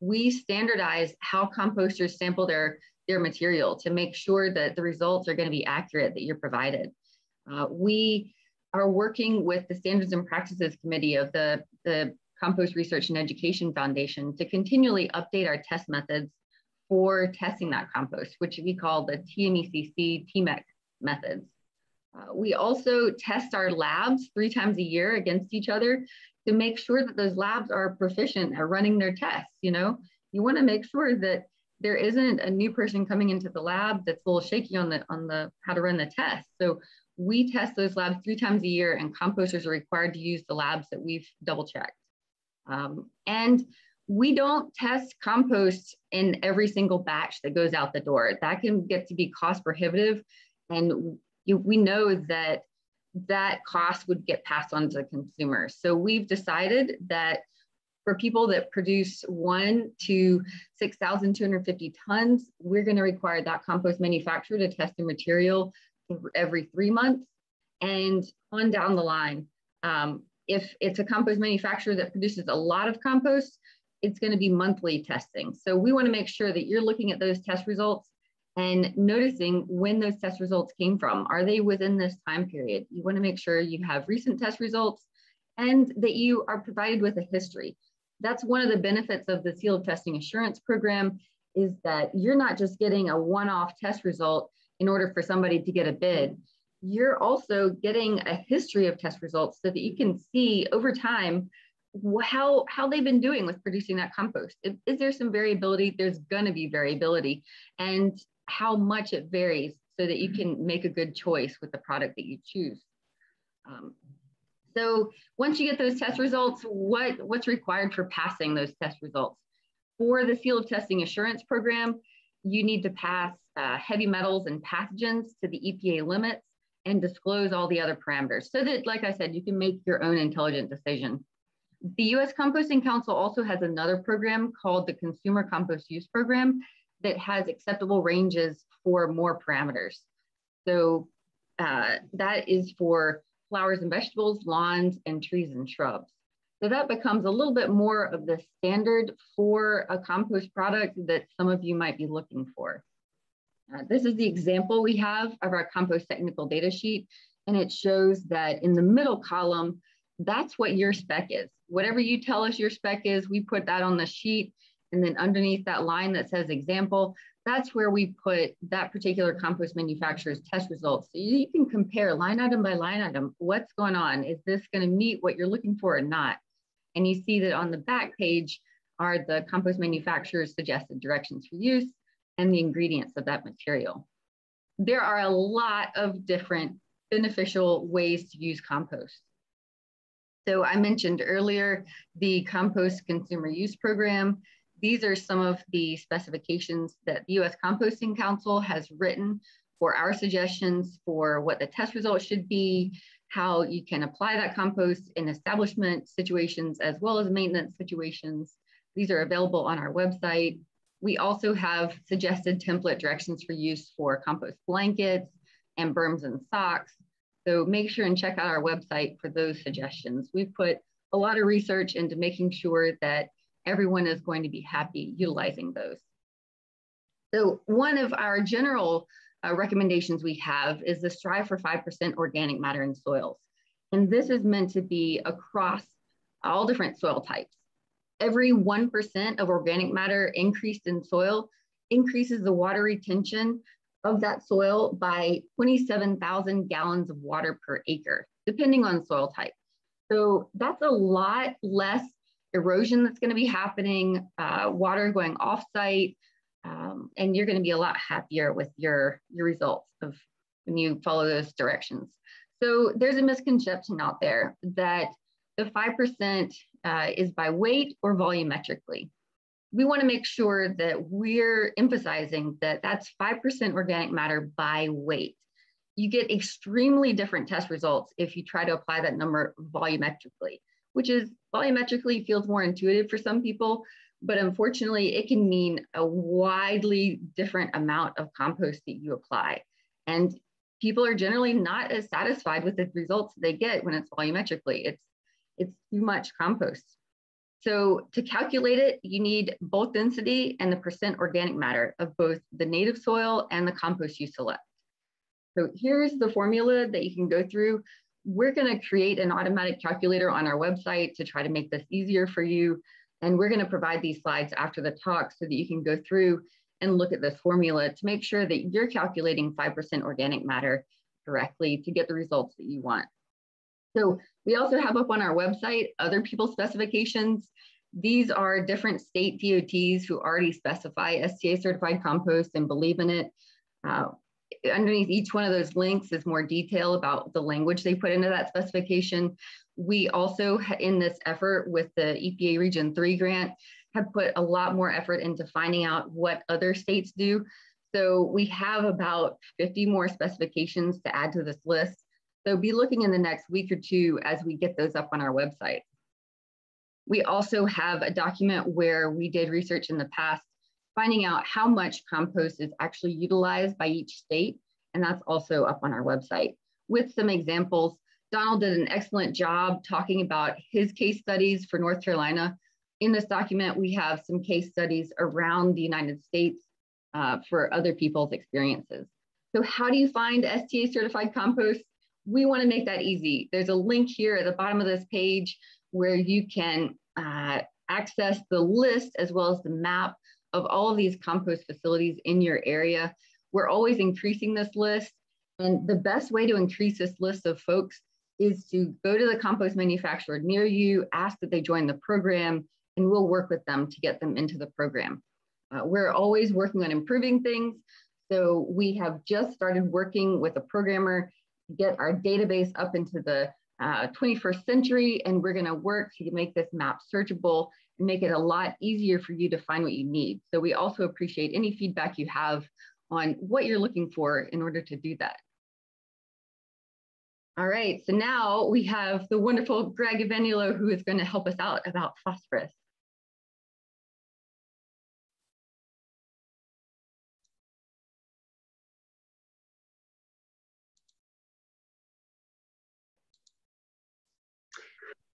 We standardize how composters sample their, their material to make sure that the results are going to be accurate that you're provided. Uh, we are working with the Standards and Practices Committee of the, the Compost Research and Education Foundation to continually update our test methods for testing that compost, which we call the TMECC TMEC methods. Uh, we also test our labs three times a year against each other to make sure that those labs are proficient at running their tests. You know, you want to make sure that there isn't a new person coming into the lab that's a little shaky on the on the how to run the test. So we test those labs three times a year, and composters are required to use the labs that we've double checked. Um, and we don't test compost in every single batch that goes out the door. That can get to be cost prohibitive. And we know that that cost would get passed on to the consumer. So we've decided that for people that produce one to 6,250 tons, we're going to require that compost manufacturer to test the material every three months and on down the line. Um, if it's a compost manufacturer that produces a lot of compost, it's going to be monthly testing. So we want to make sure that you're looking at those test results and noticing when those test results came from. Are they within this time period? You want to make sure you have recent test results and that you are provided with a history. That's one of the benefits of the seal testing assurance program is that you're not just getting a one-off test result in order for somebody to get a bid. You're also getting a history of test results so that you can see over time how how they've been doing with producing that compost. Is, is there some variability? There's going to be variability, and how much it varies so that you can make a good choice with the product that you choose. Um, so once you get those test results, what what's required for passing those test results? For the seal of testing assurance program, you need to pass uh, heavy metals and pathogens to the EPA limits and disclose all the other parameters so that, like I said, you can make your own intelligent decision. The US Composting Council also has another program called the Consumer Compost Use Program that has acceptable ranges for more parameters. So uh, that is for flowers and vegetables, lawns, and trees and shrubs. So that becomes a little bit more of the standard for a compost product that some of you might be looking for. Uh, this is the example we have of our compost technical data sheet. And it shows that in the middle column, that's what your spec is. Whatever you tell us your spec is, we put that on the sheet. And then underneath that line that says example, that's where we put that particular compost manufacturer's test results. So you can compare line item by line item, what's going on? Is this gonna meet what you're looking for or not? And you see that on the back page are the compost manufacturer's suggested directions for use and the ingredients of that material. There are a lot of different beneficial ways to use compost. So I mentioned earlier the compost consumer use program. These are some of the specifications that the US Composting Council has written for our suggestions for what the test results should be, how you can apply that compost in establishment situations as well as maintenance situations. These are available on our website. We also have suggested template directions for use for compost blankets and berms and socks. So make sure and check out our website for those suggestions. We've put a lot of research into making sure that everyone is going to be happy utilizing those. So one of our general uh, recommendations we have is the strive for 5% organic matter in soils. And this is meant to be across all different soil types. Every 1% of organic matter increased in soil increases the water retention of that soil by 27,000 gallons of water per acre, depending on soil type. So that's a lot less erosion that's going to be happening, uh, water going off-site, um, and you're going to be a lot happier with your, your results of when you follow those directions. So there's a misconception out there that the 5% uh, is by weight or volumetrically we want to make sure that we're emphasizing that that's 5% organic matter by weight. You get extremely different test results if you try to apply that number volumetrically, which is volumetrically feels more intuitive for some people, but unfortunately, it can mean a widely different amount of compost that you apply. And people are generally not as satisfied with the results they get when it's volumetrically. It's, it's too much compost. So to calculate it, you need both density and the percent organic matter of both the native soil and the compost you select. So here's the formula that you can go through. We're gonna create an automatic calculator on our website to try to make this easier for you. And we're gonna provide these slides after the talk so that you can go through and look at this formula to make sure that you're calculating 5% organic matter correctly to get the results that you want. So we also have up on our website other people's specifications. These are different state DOTs who already specify STA certified compost and believe in it. Uh, underneath each one of those links is more detail about the language they put into that specification. We also, in this effort with the EPA Region 3 grant, have put a lot more effort into finding out what other states do. So we have about 50 more specifications to add to this list. So be looking in the next week or two as we get those up on our website. We also have a document where we did research in the past, finding out how much compost is actually utilized by each state. And that's also up on our website with some examples. Donald did an excellent job talking about his case studies for North Carolina. In this document, we have some case studies around the United States uh, for other people's experiences. So how do you find STA certified compost? We want to make that easy. There's a link here at the bottom of this page where you can uh, access the list as well as the map of all of these compost facilities in your area. We're always increasing this list. And the best way to increase this list of folks is to go to the compost manufacturer near you, ask that they join the program, and we'll work with them to get them into the program. Uh, we're always working on improving things. So we have just started working with a programmer get our database up into the uh, 21st century, and we're gonna work to make this map searchable and make it a lot easier for you to find what you need. So we also appreciate any feedback you have on what you're looking for in order to do that. All right, so now we have the wonderful Greg Evanylo who is gonna help us out about phosphorus.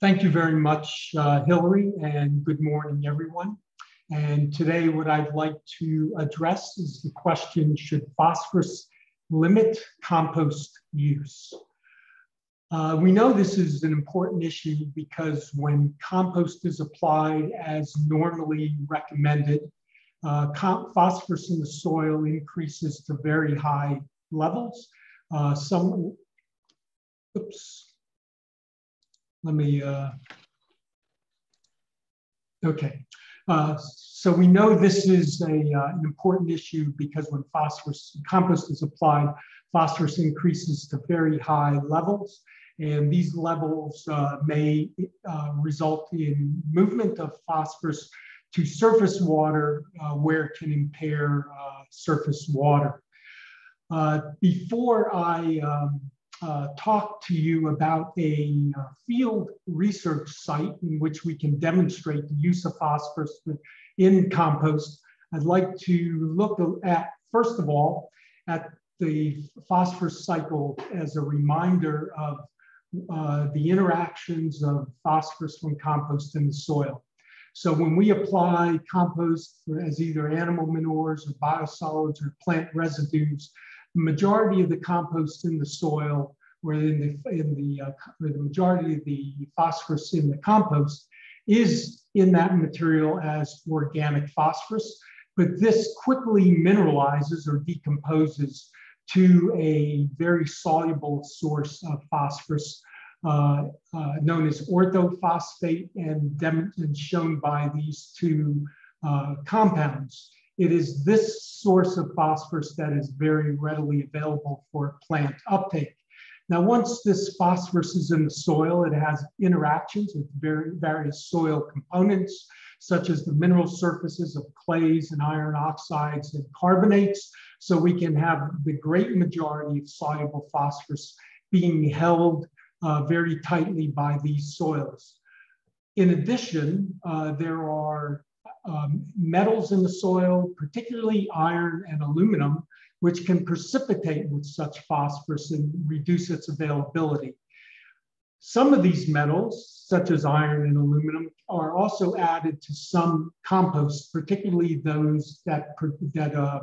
Thank you very much, uh, Hilary, and good morning, everyone. And today, what I'd like to address is the question Should phosphorus limit compost use? Uh, we know this is an important issue because when compost is applied as normally recommended, uh, phosphorus in the soil increases to very high levels. Uh, some, oops, let me, uh, okay. Uh, so we know this is a, uh, an important issue because when phosphorus compost is applied, phosphorus increases to very high levels. And these levels uh, may uh, result in movement of phosphorus to surface water uh, where it can impair uh, surface water. before I um, uh, talk to you about a uh, field research site in which we can demonstrate the use of phosphorus in compost. I'd like to look at, first of all, at the phosphorus cycle as a reminder of uh, the interactions of phosphorus from compost in the soil. So when we apply compost as either animal manures or biosolids or plant residues, majority of the compost in the soil, or in the, in the, uh, the majority of the phosphorus in the compost is in that material as organic phosphorus, but this quickly mineralizes or decomposes to a very soluble source of phosphorus uh, uh, known as orthophosphate and, and, shown by these two uh, compounds. It is this source of phosphorus that is very readily available for plant uptake. Now, once this phosphorus is in the soil, it has interactions with very, various soil components, such as the mineral surfaces of clays and iron oxides and carbonates. So we can have the great majority of soluble phosphorus being held uh, very tightly by these soils. In addition, uh, there are um, metals in the soil, particularly iron and aluminum, which can precipitate with such phosphorus and reduce its availability. Some of these metals, such as iron and aluminum, are also added to some composts, particularly those that, that uh,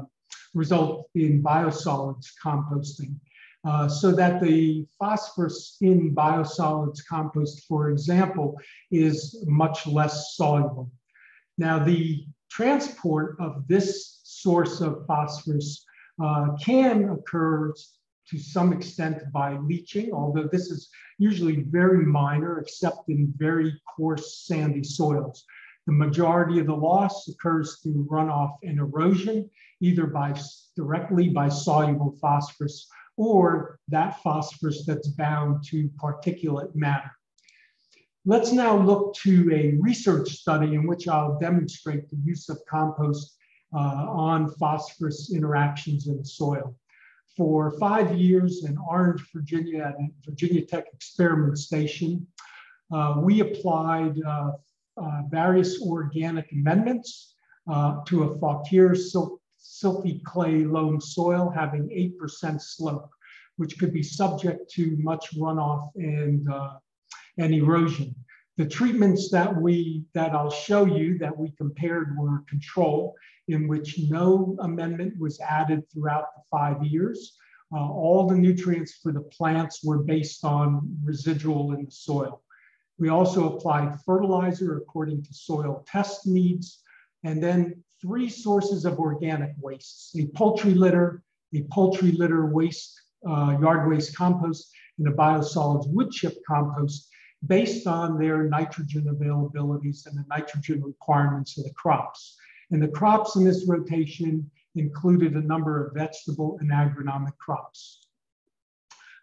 result in biosolids composting. Uh, so that the phosphorus in biosolids compost, for example, is much less soluble. Now, the transport of this source of phosphorus uh, can occur to some extent by leaching, although this is usually very minor, except in very coarse sandy soils. The majority of the loss occurs through runoff and erosion, either by directly by soluble phosphorus or that phosphorus that's bound to particulate matter. Let's now look to a research study in which I'll demonstrate the use of compost uh, on phosphorus interactions in the soil. For five years in Orange, Virginia, at Virginia Tech Experiment Station, uh, we applied uh, uh various organic amendments uh, to a Fauquier silty clay loam soil having 8% slope, which could be subject to much runoff and, uh, and erosion. The treatments that we that I'll show you that we compared were control, in which no amendment was added throughout the five years. Uh, all the nutrients for the plants were based on residual in the soil. We also applied fertilizer according to soil test needs, and then three sources of organic wastes, a poultry litter, a poultry litter waste, uh, yard waste compost, and a biosolids wood chip compost based on their nitrogen availabilities and the nitrogen requirements of the crops. And the crops in this rotation included a number of vegetable and agronomic crops.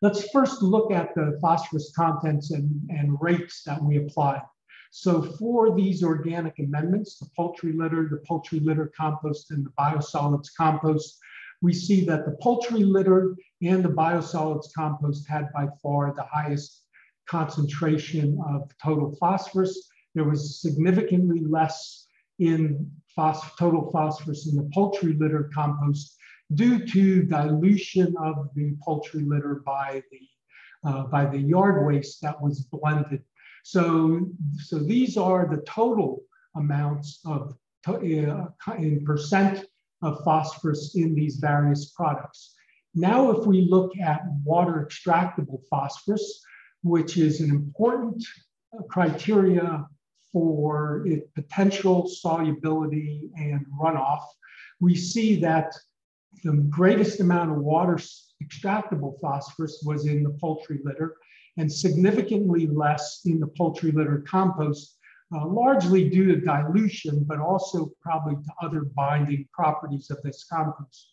Let's first look at the phosphorus contents and, and rates that we applied. So for these organic amendments, the poultry litter, the poultry litter compost, and the biosolids compost, we see that the poultry litter and the biosolids compost had by far the highest concentration of total phosphorus. There was significantly less in phos total phosphorus in the poultry litter compost due to dilution of the poultry litter by the, uh, by the yard waste that was blended. So, so these are the total amounts of uh, in percent of phosphorus in these various products. Now, if we look at water extractable phosphorus, which is an important criteria for potential solubility and runoff, we see that the greatest amount of water extractable phosphorus was in the poultry litter and significantly less in the poultry litter compost, uh, largely due to dilution, but also probably to other binding properties of this compost.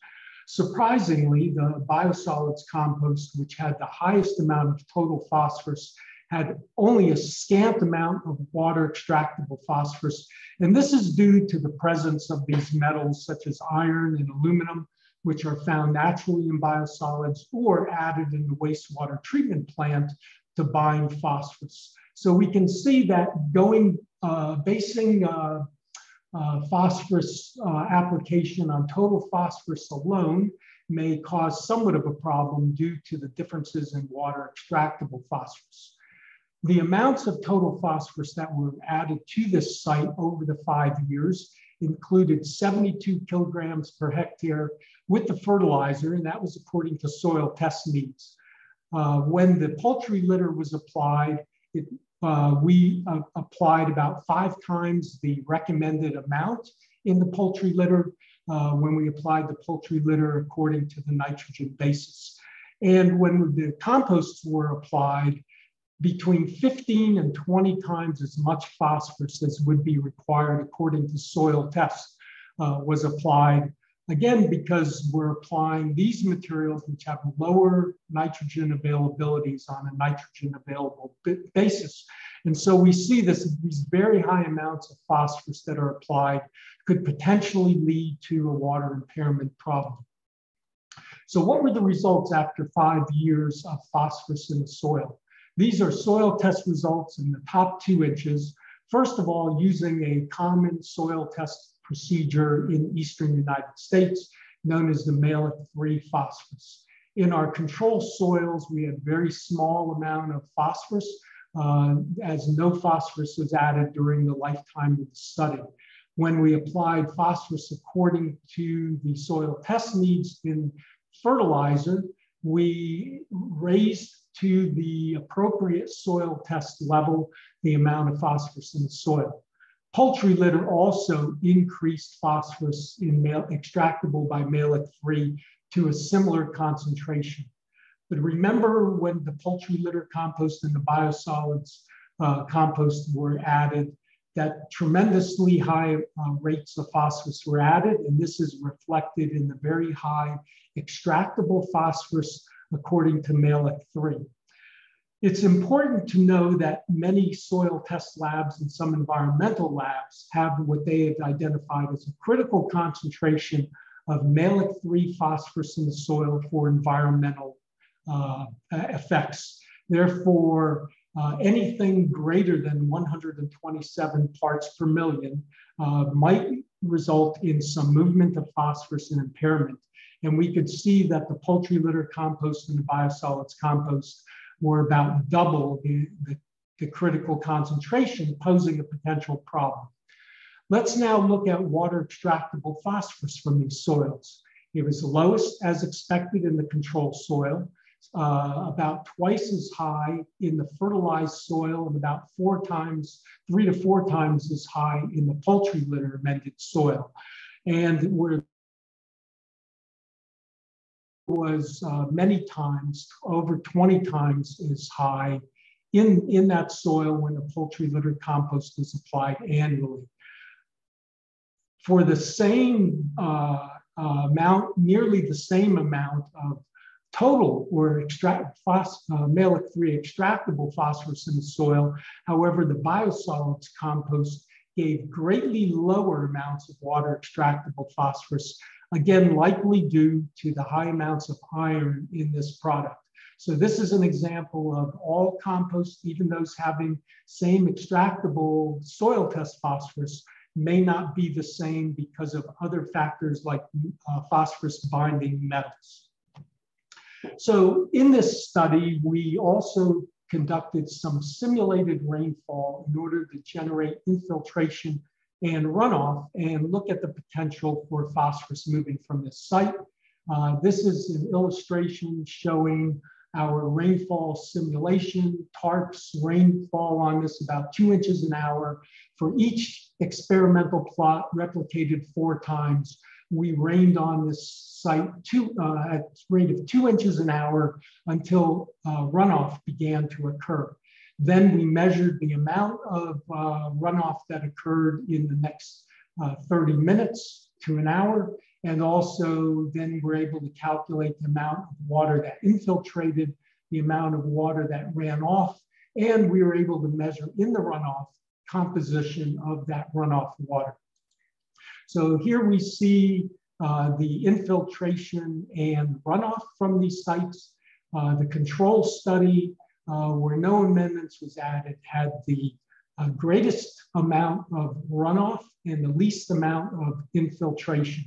Surprisingly, the biosolids compost, which had the highest amount of total phosphorus, had only a scant amount of water extractable phosphorus. And this is due to the presence of these metals such as iron and aluminum, which are found naturally in biosolids or added in the wastewater treatment plant to bind phosphorus. So we can see that going, uh, basing uh, uh, phosphorus uh, application on total phosphorus alone may cause somewhat of a problem due to the differences in water extractable phosphorus. The amounts of total phosphorus that were added to this site over the five years included 72 kilograms per hectare with the fertilizer, and that was according to soil test needs. Uh, when the poultry litter was applied, it, uh, we uh, applied about five times the recommended amount in the poultry litter uh, when we applied the poultry litter according to the nitrogen basis. And when the composts were applied, between 15 and 20 times as much phosphorus as would be required according to soil tests uh, was applied. Again, because we're applying these materials which have lower nitrogen availabilities on a nitrogen available basis. And so we see this, these very high amounts of phosphorus that are applied could potentially lead to a water impairment problem. So what were the results after five years of phosphorus in the soil? These are soil test results in the top two inches. First of all, using a common soil test procedure in Eastern United States known as the Mehlich 3 phosphorus. In our control soils, we had very small amount of phosphorus uh, as no phosphorus was added during the lifetime of the study. When we applied phosphorus according to the soil test needs in fertilizer, we raised to the appropriate soil test level the amount of phosphorus in the soil. Poultry litter also increased phosphorus in male, extractable by Mehlich 3 to a similar concentration. But remember when the poultry litter compost and the biosolids uh, compost were added, that tremendously high uh, rates of phosphorus were added, and this is reflected in the very high extractable phosphorus according to Mehlich 3. It's important to know that many soil test labs and some environmental labs have what they have identified as a critical concentration of Mehlich 3 phosphorus in the soil for environmental uh, effects. Therefore, uh, anything greater than 127 parts per million uh, might result in some movement of phosphorus and impairment. And we could see that the poultry litter compost and the biosolids compost were about double the, the, the critical concentration, posing a potential problem. Let's now look at water extractable phosphorus from these soils. It was lowest as expected in the control soil, uh, about twice as high in the fertilized soil and about four times, three to four times as high in the poultry litter amended soil. And where was uh, many times, over 20 times as high in, in that soil when the poultry litter compost was applied annually. For the same uh, uh, amount, nearly the same amount of total or extract phos, uh, 3 extractable phosphorus in the soil. However, the biosolids compost gave greatly lower amounts of water extractable phosphorus again, likely due to the high amounts of iron in this product. So this is an example of all compost, even those having same extractable soil test phosphorus, may not be the same because of other factors like uh, phosphorus binding metals. So in this study, we also conducted some simulated rainfall in order to generate infiltration and runoff and look at the potential for phosphorus moving from this site. Uh, this is an illustration showing our rainfall simulation. TARPs, rainfall on this about two inches an hour. For each experimental plot replicated four times, we rained on this site two, uh, at rate of two inches an hour until uh, runoff began to occur. Then we measured the amount of uh, runoff that occurred in the next uh, 30 minutes to an hour. And also then we're able to calculate the amount of water that infiltrated, the amount of water that ran off, and we were able to measure in the runoff composition of that runoff water. So here we see uh, the infiltration and runoff from these sites. Uh, the control study uh, where no amendments was added had the uh, greatest amount of runoff and the least amount of infiltration.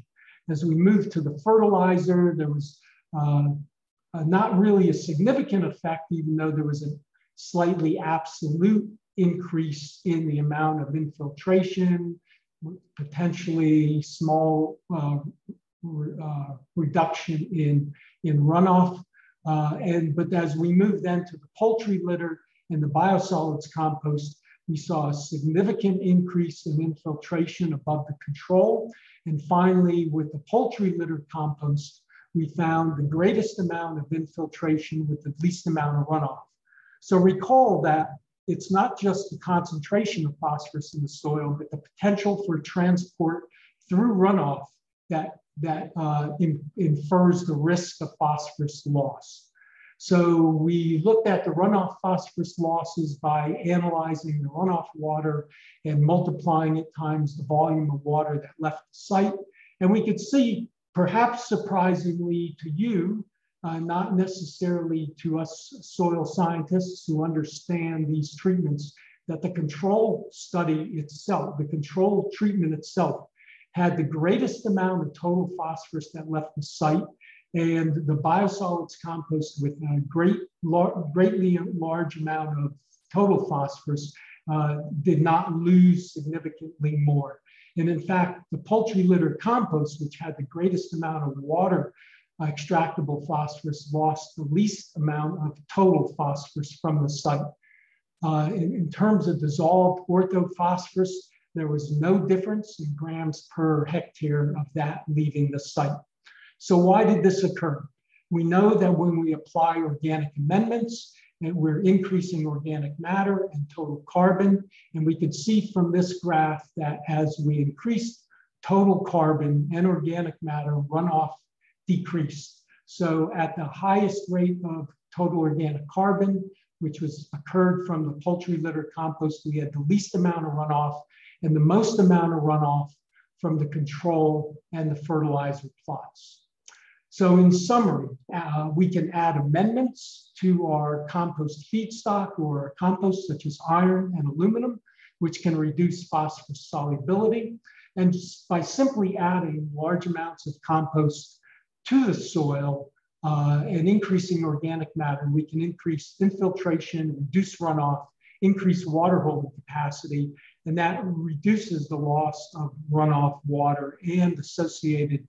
As we moved to the fertilizer, there was uh, not really a significant effect, even though there was a slightly absolute increase in the amount of infiltration, potentially small uh, uh, reduction in, in runoff. Uh, and but as we move then to the poultry litter and the biosolids compost, we saw a significant increase in infiltration above the control. And finally, with the poultry litter compost, we found the greatest amount of infiltration with the least amount of runoff. So recall that it's not just the concentration of phosphorus in the soil, but the potential for transport through runoff that that uh, in, infers the risk of phosphorus loss. So we looked at the runoff phosphorus losses by analyzing the runoff water and multiplying it times the volume of water that left the site. And we could see, perhaps surprisingly to you, uh, not necessarily to us soil scientists who understand these treatments, that the control study itself, the control treatment itself, had the greatest amount of total phosphorus that left the site, and the biosolids compost with a great, lar greatly large amount of total phosphorus uh, did not lose significantly more. And in fact, the poultry litter compost, which had the greatest amount of water extractable phosphorus, lost the least amount of total phosphorus from the site. Uh, in, in, terms of dissolved orthophosphorus, there was no difference in grams per hectare of that leaving the site. So why did this occur? We know that when we apply organic amendments, and we're increasing organic matter and total carbon. And we could see from this graph that as we increased total carbon and organic matter, runoff decreased. So at the highest rate of total organic carbon, which was occurred from the poultry litter compost, we had the least amount of runoff and the most amount of runoff from the control and the fertilizer plots. So in summary, uh, we can add amendments to our compost feedstock or compost such as iron and aluminum, which can reduce phosphorus solubility. And by simply adding large amounts of compost to the soil uh, and increasing organic matter, we can increase infiltration, reduce runoff, increase water holding capacity, and that reduces the loss of runoff water and associated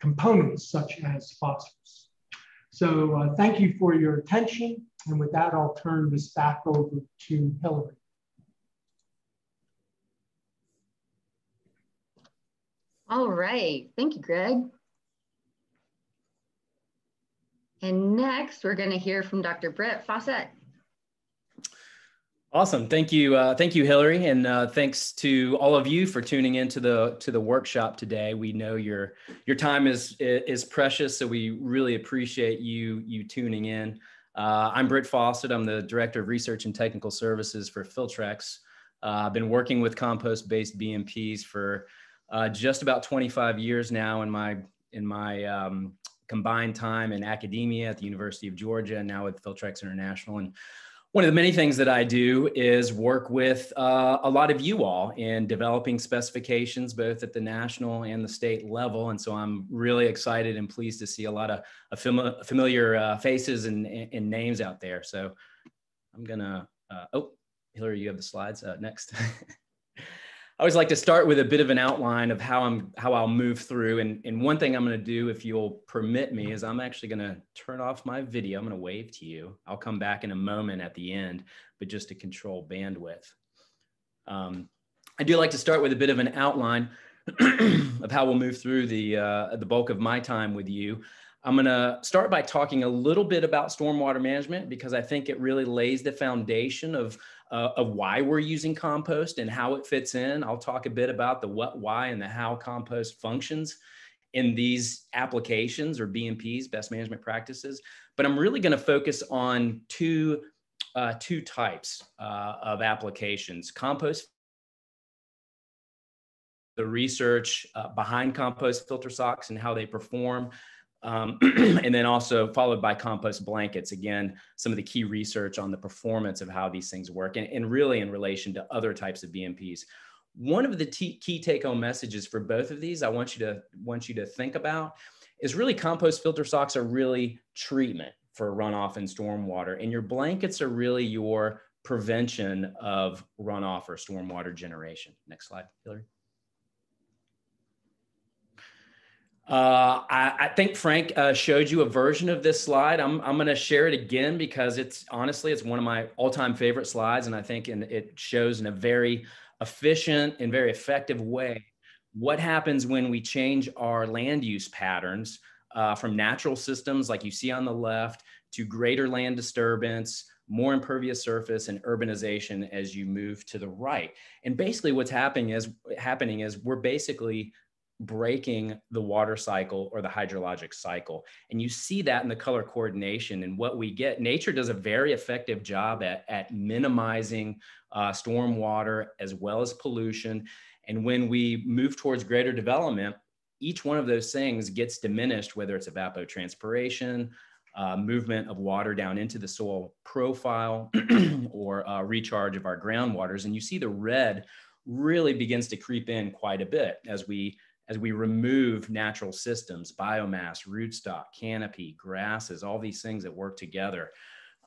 components such as phosphorus. So uh, thank you for your attention. And with that, I'll turn this back over to Hilary. All right, thank you, Greg. And next, we're gonna hear from Dr. Britt Faucette. Awesome. Thank you. Uh, thank you, Hilary. And uh, thanks to all of you for tuning into the to the workshop today. We know your your time is is precious, so we really appreciate you you tuning in. Uh, I'm Britt Faucette. I'm the Director of Research and Technical Services for Filtrexx. Uh, I've been working with compost-based BMPs for uh, just about 25 years now in my in my um, combined time in academia at the University of Georgia and now with Filtrexx International. And one of the many things that I do is work with uh, a lot of you all in developing specifications, both at the national and the state level. And so I'm really excited and pleased to see a lot of, familiar uh, faces and, and, names out there. So I'm I'm gonna, uh, oh, Hilary, you have the slides uh, next. I always like to start with a bit of an outline of how I'm how I'll move through. And, and one thing I'm going to do, if you'll permit me, is I'm actually going to turn off my video. I'm going to wave to you. I'll come back in a moment at the end, but just to control bandwidth. Um, I do like to start with a bit of an outline of how we'll move through the uh, the bulk of my time with you. I'm going to start by talking a little bit about stormwater management because I think it really lays the foundation of, uh, of why we're using compost and how it fits in. I'll talk a bit about the what, why, and the how compost functions in these applications or BMPs, best management practices. But I'm really going to focus on two, uh, two types uh, of applications compost the research uh, behind compost filter socks and how they perform, um, and then also followed by compost blankets. Again, some of the key research on the performance of how these things work and, and really in relation to other types of BMPs. One of the key take home messages for both of these I want you to want you to think about is really compost filter socks are really treatment for runoff and stormwater. And your blankets are really your prevention of runoff or stormwater generation. Next slide, Hilary. Uh, I, I, think Frank uh, showed you a version of this slide. I'm, I'm going to share it again because it's honestly, it's one of my all time favorite slides. And I think in, it shows in a very efficient and very effective way what happens when we change our land use patterns uh, from natural systems like you see on the left to greater land disturbance, more impervious surface and urbanization as you move to the right. And basically what's happening is happening is we're basically breaking the water cycle or the hydrologic cycle. And you see that in the color coordination and what we get. Nature does a very effective job at, at minimizing uh, storm water as well as pollution. And when we move towards greater development, each one of those things gets diminished, whether it's evapotranspiration, uh, movement of water down into the soil profile, or uh, recharge of our groundwaters. And you see the red really begins to creep in quite a bit as we as we remove natural systems, biomass, rootstock, canopy, grasses, all these things that work together.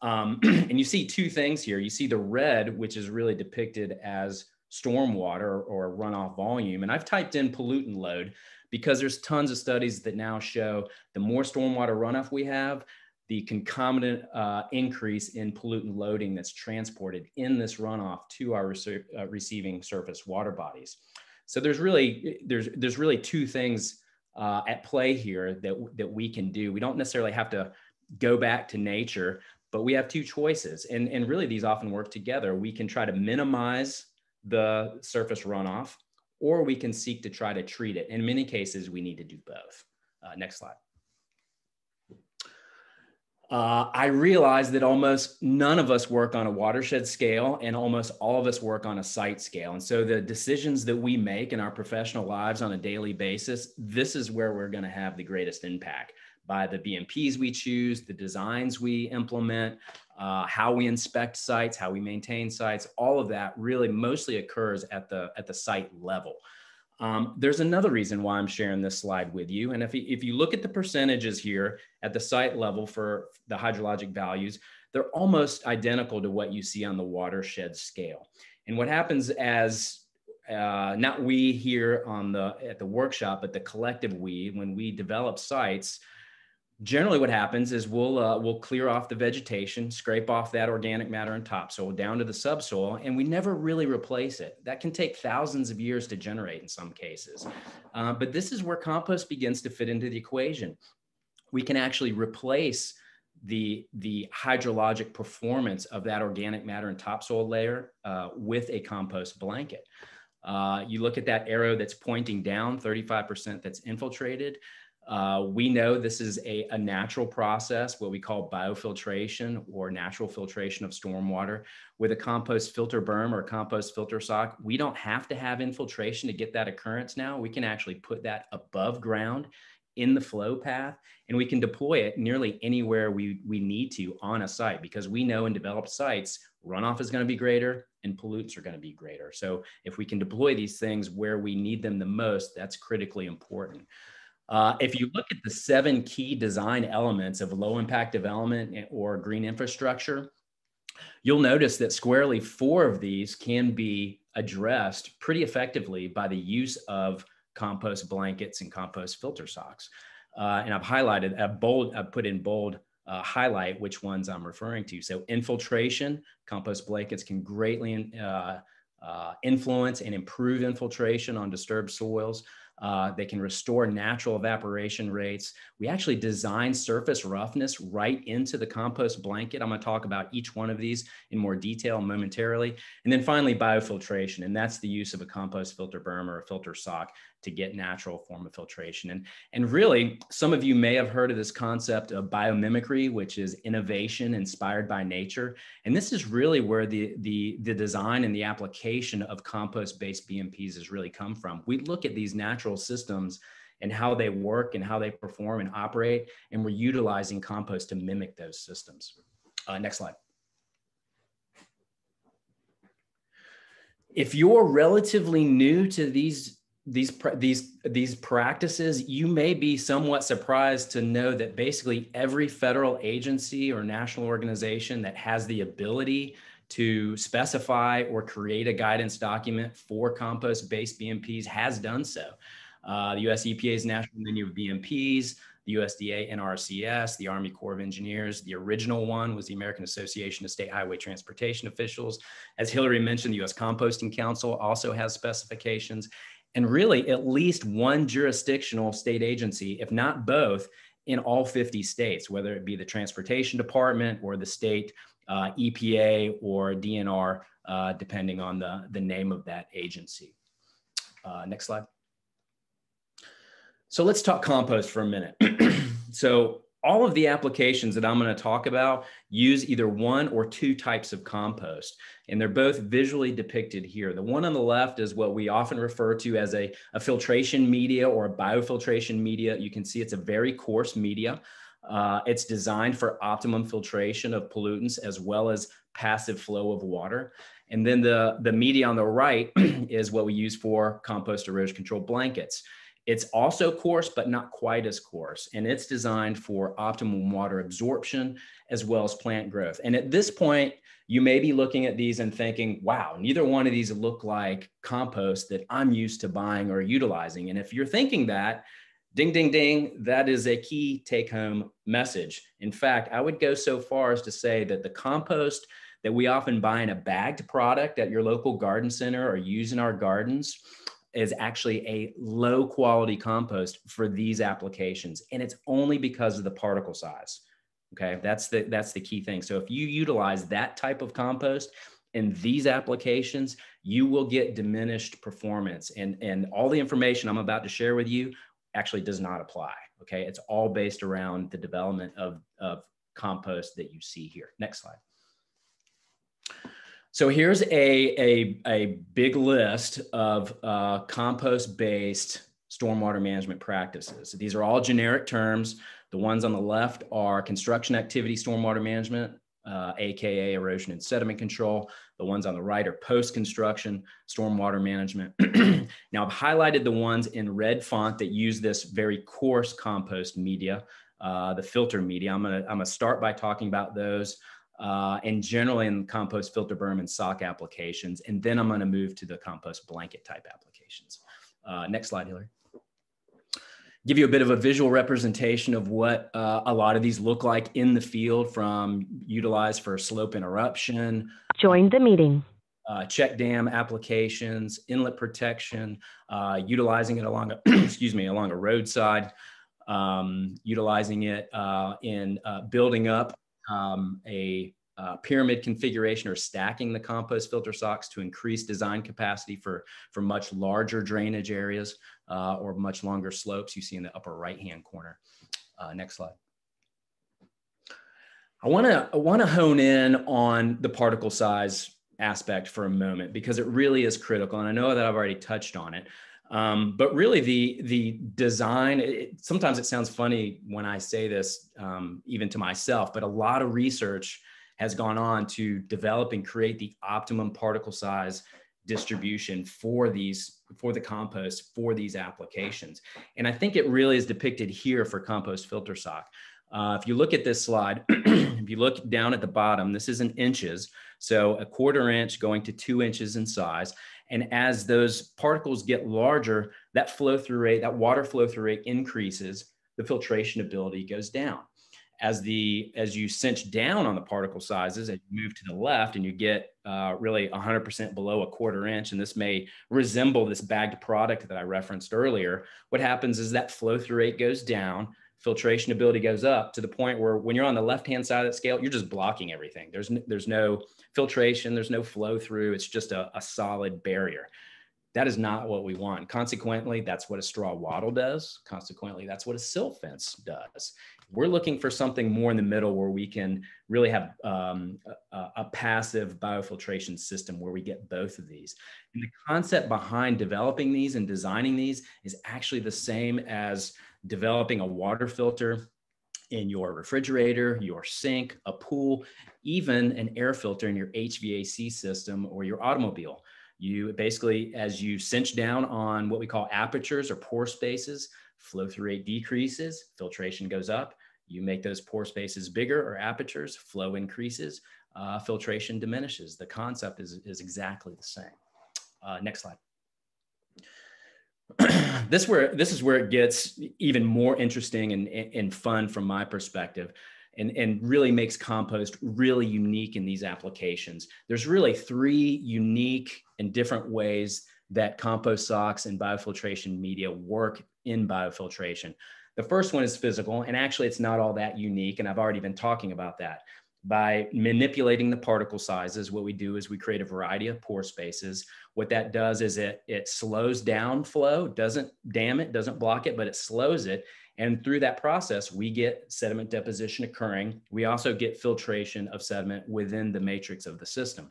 Um, and you see two things here. You see the red, which is really depicted as stormwater or runoff volume. And I've typed in pollutant load because there's tons of studies that now show the more stormwater runoff we have, the concomitant uh, increase in pollutant loading that's transported in this runoff to our uh, receiving surface water bodies. So there's really there's there's really two things uh, at play here that that we can do. We don't necessarily have to go back to nature, but we have two choices, and and really these often work together. We can try to minimize the surface runoff, or we can seek to try to treat it. In many cases, we need to do both. Uh, next slide uh, I realized that almost none of us work on a watershed scale and almost all of us work on a site scale. And so the decisions that we make in our professional lives on a daily basis, this is where we're going to have the greatest impact by the BMPs we choose, the designs we implement, uh, how we inspect sites, how we maintain sites, all of that really mostly occurs at the, at the site level. Um, there's another reason why I'm sharing this slide with you. And if, if you look at the percentages here at the site level for the hydrologic values, they're almost identical to what you see on the watershed scale. And what happens as uh, not we here on the at the workshop, but the collective we, when we develop sites, generally what happens is we'll uh, we'll clear off the vegetation scrape off that organic matter and topsoil down to the subsoil and we never really replace it. That can take thousands of years to generate in some cases. Uh, but this is where compost begins to fit into the equation. We can actually replace the the hydrologic performance of that organic matter and topsoil layer uh, with a compost blanket. Uh, you look at that arrow that's pointing down 35% that's infiltrated uh, we know this is a, a, natural process, what we call biofiltration or natural filtration of stormwater. With a compost filter berm or compost filter sock, we don't have to have infiltration to get that occurrence now. We can actually put that above ground in the flow path and we can deploy it nearly anywhere we, we need to on a site because we know in developed sites, runoff is going to be greater and pollutants are going to be greater. So if we can deploy these things where we need them the most, that's critically important. Uh, if you look at the seven key design elements of low impact development or green infrastructure, You'll notice that squarely four of these can be addressed pretty effectively by the use of compost blankets and compost filter socks. Uh, and I've highlighted, a bold, I've put in bold uh, highlight which ones I'm referring to. So infiltration, compost blankets can greatly uh, uh, influence and improve infiltration on disturbed soils. Uh, they can restore natural evaporation rates. We actually design surface roughness right into the compost blanket. I'm going to talk about each one of these in more detail momentarily. And then finally, biofiltration, and that's the use of a compost filter berm or a filter sock to get natural form of filtration. And, and really, some of you may have heard of this concept of biomimicry, which is innovation inspired by nature. And this is really where the, the, the design and the application of compost-based BMPs has really come from. We look at these natural systems and how they work and how they perform and operate, and we're utilizing compost to mimic those systems. Uh, next slide. If you're relatively new to these these these these practices you may be somewhat surprised to know that basically every federal agency or national organization that has the ability to specify or create a guidance document for compost based bmps has done so. Uh, the us epa's national menu of bmps the usda nrcs the army corps of engineers the original one was the american association of state highway transportation officials. As hilary mentioned the us composting council also has specifications and really at least one jurisdictional state agency, if not both, in all 50 states, whether it be the transportation department or the state uh, EPA or DNR, uh, depending on the, the name of that agency. Uh, next slide. So let's talk compost for a minute. so all of the applications that I'm going to talk about use either one or two types of compost, and they're both visually depicted here. The one on the left is what we often refer to as a, a filtration media or a biofiltration media. You can see it's a very coarse media. Uh, it's designed for optimum filtration of pollutants as well as passive flow of water. And then the, the media on the right is what we use for compost erosion control blankets. It's also coarse, but not quite as coarse. And it's designed for optimum water absorption as well as plant growth. And at this point, you may be looking at these and thinking, wow, neither one of these look like compost that I'm used to buying or utilizing. And if you're thinking that, ding, ding, ding, that is a key take home message. In fact, I would go so far as to say that the compost that we often buy in a bagged product at your local garden center or use in our gardens is actually a low quality compost for these applications. And it's only because of the particle size. Okay, that's the that's the key thing. So if you utilize that type of compost in these applications, you will get diminished performance. And, and all the information I'm about to share with you actually does not apply. Okay, it's all based around the development of, of compost that you see here. Next slide. So here's a, a, a big list of uh, compost-based stormwater management practices. These are all generic terms. The ones on the left are construction activity stormwater management, uh, AKA erosion and sediment control. The ones on the right are post-construction stormwater management. now I've highlighted the ones in red font that use this very coarse compost media, uh, the filter media. I'm gonna, I'm gonna start by talking about those uh, and generally in compost filter berm and sock applications. And then I'm going to move to the compost blanket type applications. Uh, next slide, Hilary. Give you a bit of a visual representation of what uh, a lot of these look like in the field from utilized for slope interruption. Join the meeting. Uh, check dam applications, inlet protection, uh, utilizing it along a, excuse me, along a roadside, um, utilizing it uh, in uh, building up um, a uh, pyramid configuration or stacking the compost filter socks to increase design capacity for, for much larger drainage areas uh, or much longer slopes you see in the upper right hand corner. Uh, next slide. I want to I want to hone in on the particle size aspect for a moment because it really is critical, and I know that I've already touched on it. Um, but really, the the design. It, sometimes it sounds funny when I say this, um, even to myself. But a lot of research has gone on to develop and create the optimum particle size distribution for these for the compost for these applications. And I think it really is depicted here for compost filter sock. Uh, if you look at this slide, if you look down at the bottom, this is in inches. So a quarter inch going to two inches in size. And as those particles get larger, that flow through rate, that water flow through rate increases, the filtration ability goes down. As the as you cinch down on the particle sizes, as you move to the left and you get uh, really 100% below a quarter inch, and this may resemble this bagged product that I referenced earlier, what happens is that flow through rate goes down, filtration ability goes up to the point where when you're on the left hand side of the scale, you're just blocking everything. There's no, there's no filtration, there's no flow through. It's just a, a solid barrier. That is not what we want. Consequently, that's what a straw wattle does. Consequently, that's what a silt fence does. We're looking for something more in the middle where we can really have um, a, a, passive biofiltration system where we get both of these. And the concept behind developing these and designing these is actually the same as developing a water filter in your refrigerator, your sink, a pool, even an air filter in your HVAC system or your automobile. You basically, as you cinch down on what we call apertures or pore spaces, flow through rate decreases, filtration goes up. You make those pore spaces bigger or apertures, flow increases, uh, filtration diminishes. The concept is, is exactly the same. Uh, next slide. this where this is where it gets even more interesting and, and fun from my perspective and, and really makes compost really unique in these applications. There's really three unique and different ways that compost socks and biofiltration media work in biofiltration. The first one is physical, and actually it's not all that unique, and I've already been talking about that. By manipulating the particle sizes, what we do is we create a variety of pore spaces. What that does is it, it slows down flow, doesn't dam it, doesn't block it, but it slows it. And through that process, we get sediment deposition occurring. We also get filtration of sediment within the matrix of the system.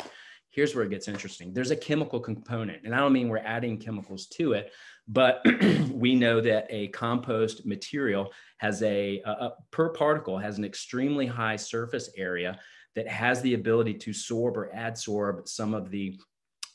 Here's where it gets interesting. There's a chemical component, and I don't mean we're adding chemicals to it, but we know that a compost material has a, a, a, per particle has an extremely high surface area that has the ability to sorb or adsorb some of the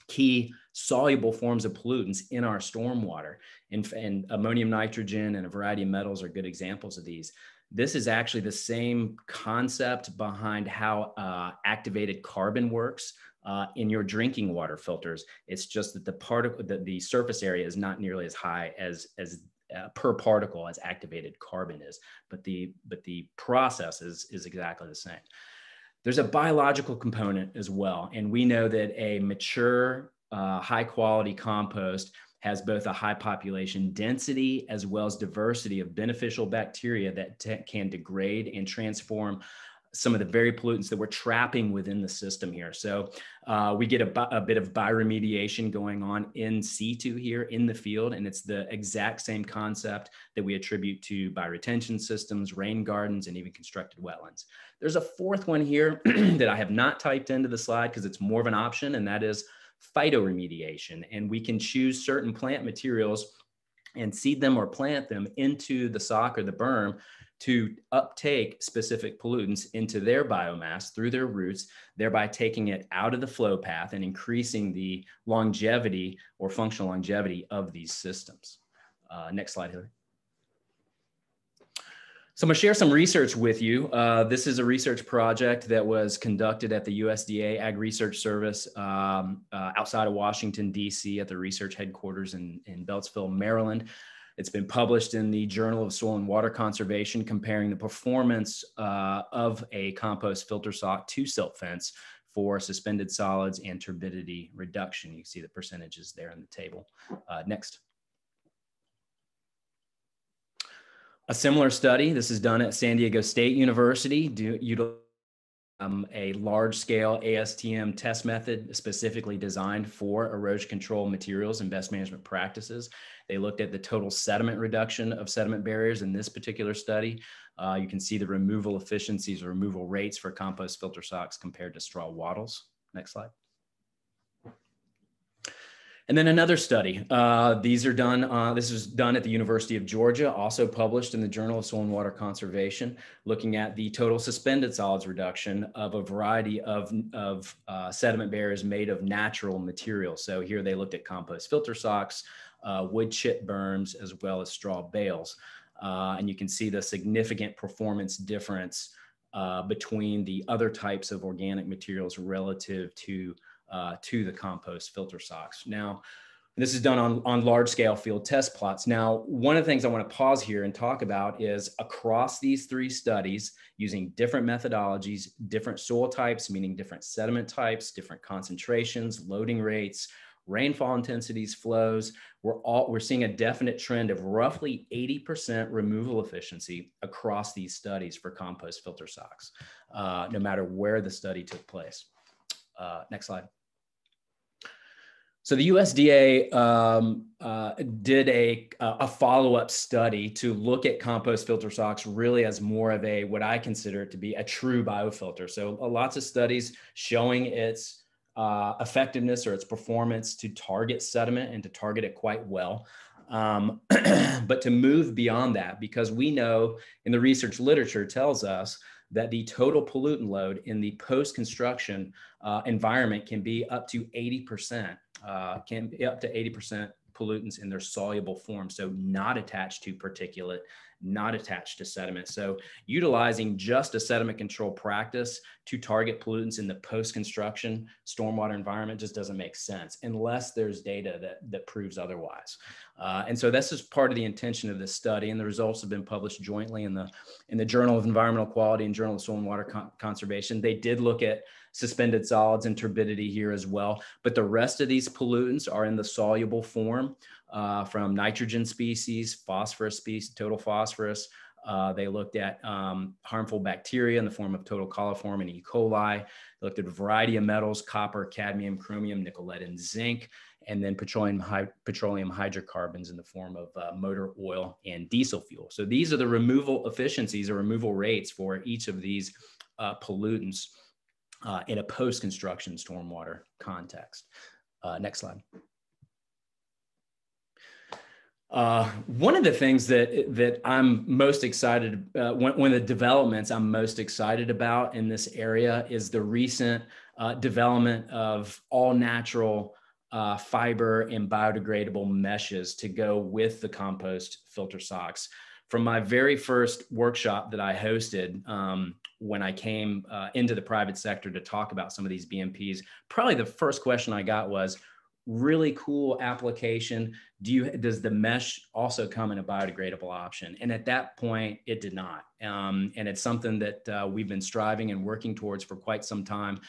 key soluble forms of pollutants in our stormwater. And, and ammonium nitrogen and a variety of metals are good examples of these. This is actually the same concept behind how uh, activated carbon works uh, in your drinking water filters. It's just that the particle, the, the surface area is not nearly as high as as uh, per particle as activated carbon is, but the but the process is is exactly the same. There's a biological component as well, and we know that a mature, uh, high quality compost has both a high population density as well as diversity of beneficial bacteria that can degrade and transform some of the very pollutants that we're trapping within the system here. So uh, we get a, a, bit of bioremediation going on in situ here in the field, and it's the exact same concept that we attribute to bioretention systems, rain gardens, and even constructed wetlands. There's a fourth one here that I have not typed into the slide because it's more of an option, and that is phytoremediation. And we can choose certain plant materials and seed them or plant them into the sock or the berm to uptake specific pollutants into their biomass through their roots, thereby taking it out of the flow path and increasing the longevity or functional longevity of these systems. Uh, next slide, Hilary. So I'm gonna share some research with you. Uh, this is a research project that was conducted at the USDA Ag Research Service um, uh, outside of Washington, DC at the research headquarters in, in Beltsville, Maryland. It's been published in the Journal of Soil and Water Conservation, comparing the performance uh, of a compost filter sock to silt fence for suspended solids and turbidity reduction. You see the percentages there in the table. Uh, next. A similar study, this is done at San Diego State University, do, um, a large scale ASTM test method specifically designed for erosion control materials and best management practices. They looked at the total sediment reduction of sediment barriers in this particular study. Uh, you can see the removal efficiencies or removal rates for compost filter socks compared to straw wattles. Next slide. And then another study. Uh, these are done, uh, this was done at the University of Georgia, also published in the Journal of Soil and Water Conservation, looking at the total suspended solids reduction of a variety of, of uh, sediment barriers made of natural materials. So here they looked at compost filter socks, uh, wood chip berms, as well as straw bales. Uh, and you can see the significant performance difference uh, between the other types of organic materials relative to, uh, to the compost filter socks. Now, this is done on, on large scale field test plots. Now, one of the things I want to pause here and talk about is across these three studies, using different methodologies, different soil types, meaning different sediment types, different concentrations, loading rates, rainfall intensities, flows, we're all we're seeing a definite trend of roughly 80% removal efficiency across these studies for compost filter socks, uh, no matter where the study took place. Uh, next slide. So the USDA um, uh, did a, a follow-up study to look at compost filter socks really as more of a, what I consider it to be a true biofilter. So uh, lots of studies showing its uh, effectiveness or its performance to target sediment and to target it quite well. Um, but to move beyond that, because we know in the research literature tells us that the total pollutant load in the post-construction uh, environment can be up to 80% uh, can be up to 80% pollutants in their soluble form, so not attached to particulate, not attached to sediment. So utilizing just a sediment control practice to target pollutants in the post-construction stormwater environment just doesn't make sense unless there's data that, that proves otherwise. Uh, and so this is part of the intention of this study and the results have been published jointly in the, in the Journal of Environmental Quality and Journal of Soil and Water Con Conservation. They did look at suspended solids and turbidity here as well. But the rest of these pollutants are in the soluble form uh, from nitrogen species, phosphorus species, total phosphorus. Uh, they looked at um, harmful bacteria in the form of total coliform and E. coli. They looked at a variety of metals, copper, cadmium, chromium, nickel, lead, and zinc, and then petroleum, hy petroleum hydrocarbons in the form of uh, motor oil and diesel fuel. So these are the removal efficiencies or removal rates for each of these uh, pollutants uh, in a post-construction stormwater context. Uh, next slide. Uh, one of the things that that I'm most excited uh, one, one of the developments I'm most excited about in this area is the recent uh, development of all natural uh, fiber and biodegradable meshes to go with the compost filter socks. From my very first workshop that I hosted um, when I came uh, into the private sector to talk about some of these BMPs, probably the first question I got was, really cool application. Do you does the mesh also come in a biodegradable option? And at that point, it did not. Um, and it's something that uh, we've been striving and working towards for quite some time.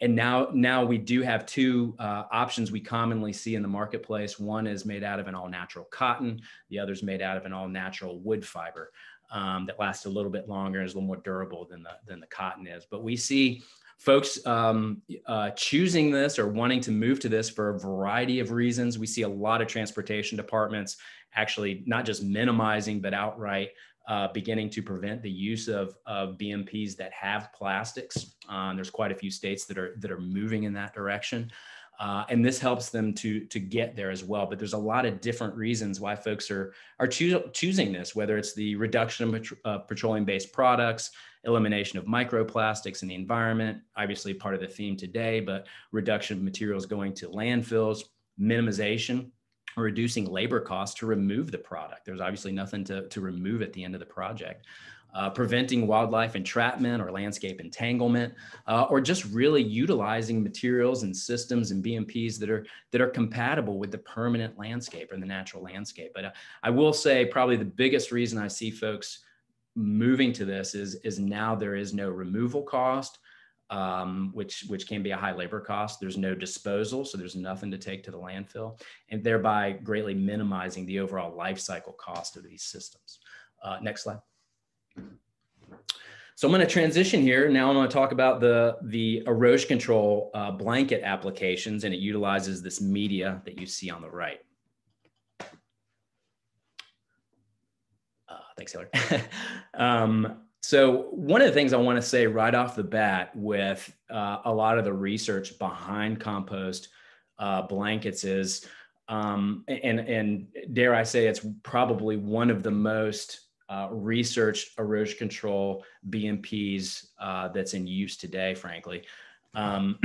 And now, now we do have two uh, options we commonly see in the marketplace. One is made out of an all natural cotton. The other is made out of an all natural wood fiber um, that lasts a little bit longer and is a little more durable than the, than the cotton is. But we see folks um, uh, choosing this or wanting to move to this for a variety of reasons. We see a lot of transportation departments actually not just minimizing, but outright uh, beginning to prevent the use of, of BMPs that have plastics. Uh, there's quite a few states that are that are moving in that direction. Uh, and this helps them to to get there as well. But there's a lot of different reasons why folks are are choo choosing this, whether it's the reduction of uh, petroleum-based products, elimination of microplastics in the environment, obviously part of the theme today, but reduction of materials going to landfills, minimization or reducing labor costs to remove the product. There's obviously nothing to, to remove at the end of the project uh, preventing wildlife entrapment or landscape entanglement, uh, or just really utilizing materials and systems and BMPs that are that are compatible with the permanent landscape or the natural landscape. But uh, I will say probably the biggest reason I see folks moving to this is is now there is no removal cost. Um, which which can be a high labor cost. There's no disposal, so there's nothing to take to the landfill, and thereby greatly minimizing the overall life cycle cost of these systems. Uh, next slide. So I'm going to transition here. Now I'm going to talk about the, the erosion control uh, blanket applications, and it utilizes this media that you see on the right. Uh, thanks, Hilary. um, so one of the things I want to say right off the bat with uh, a lot of the research behind compost uh, blankets is, um, and, and dare I say, it's probably one of the most uh, researched erosion control BMPs uh, that's in use today, frankly. Um,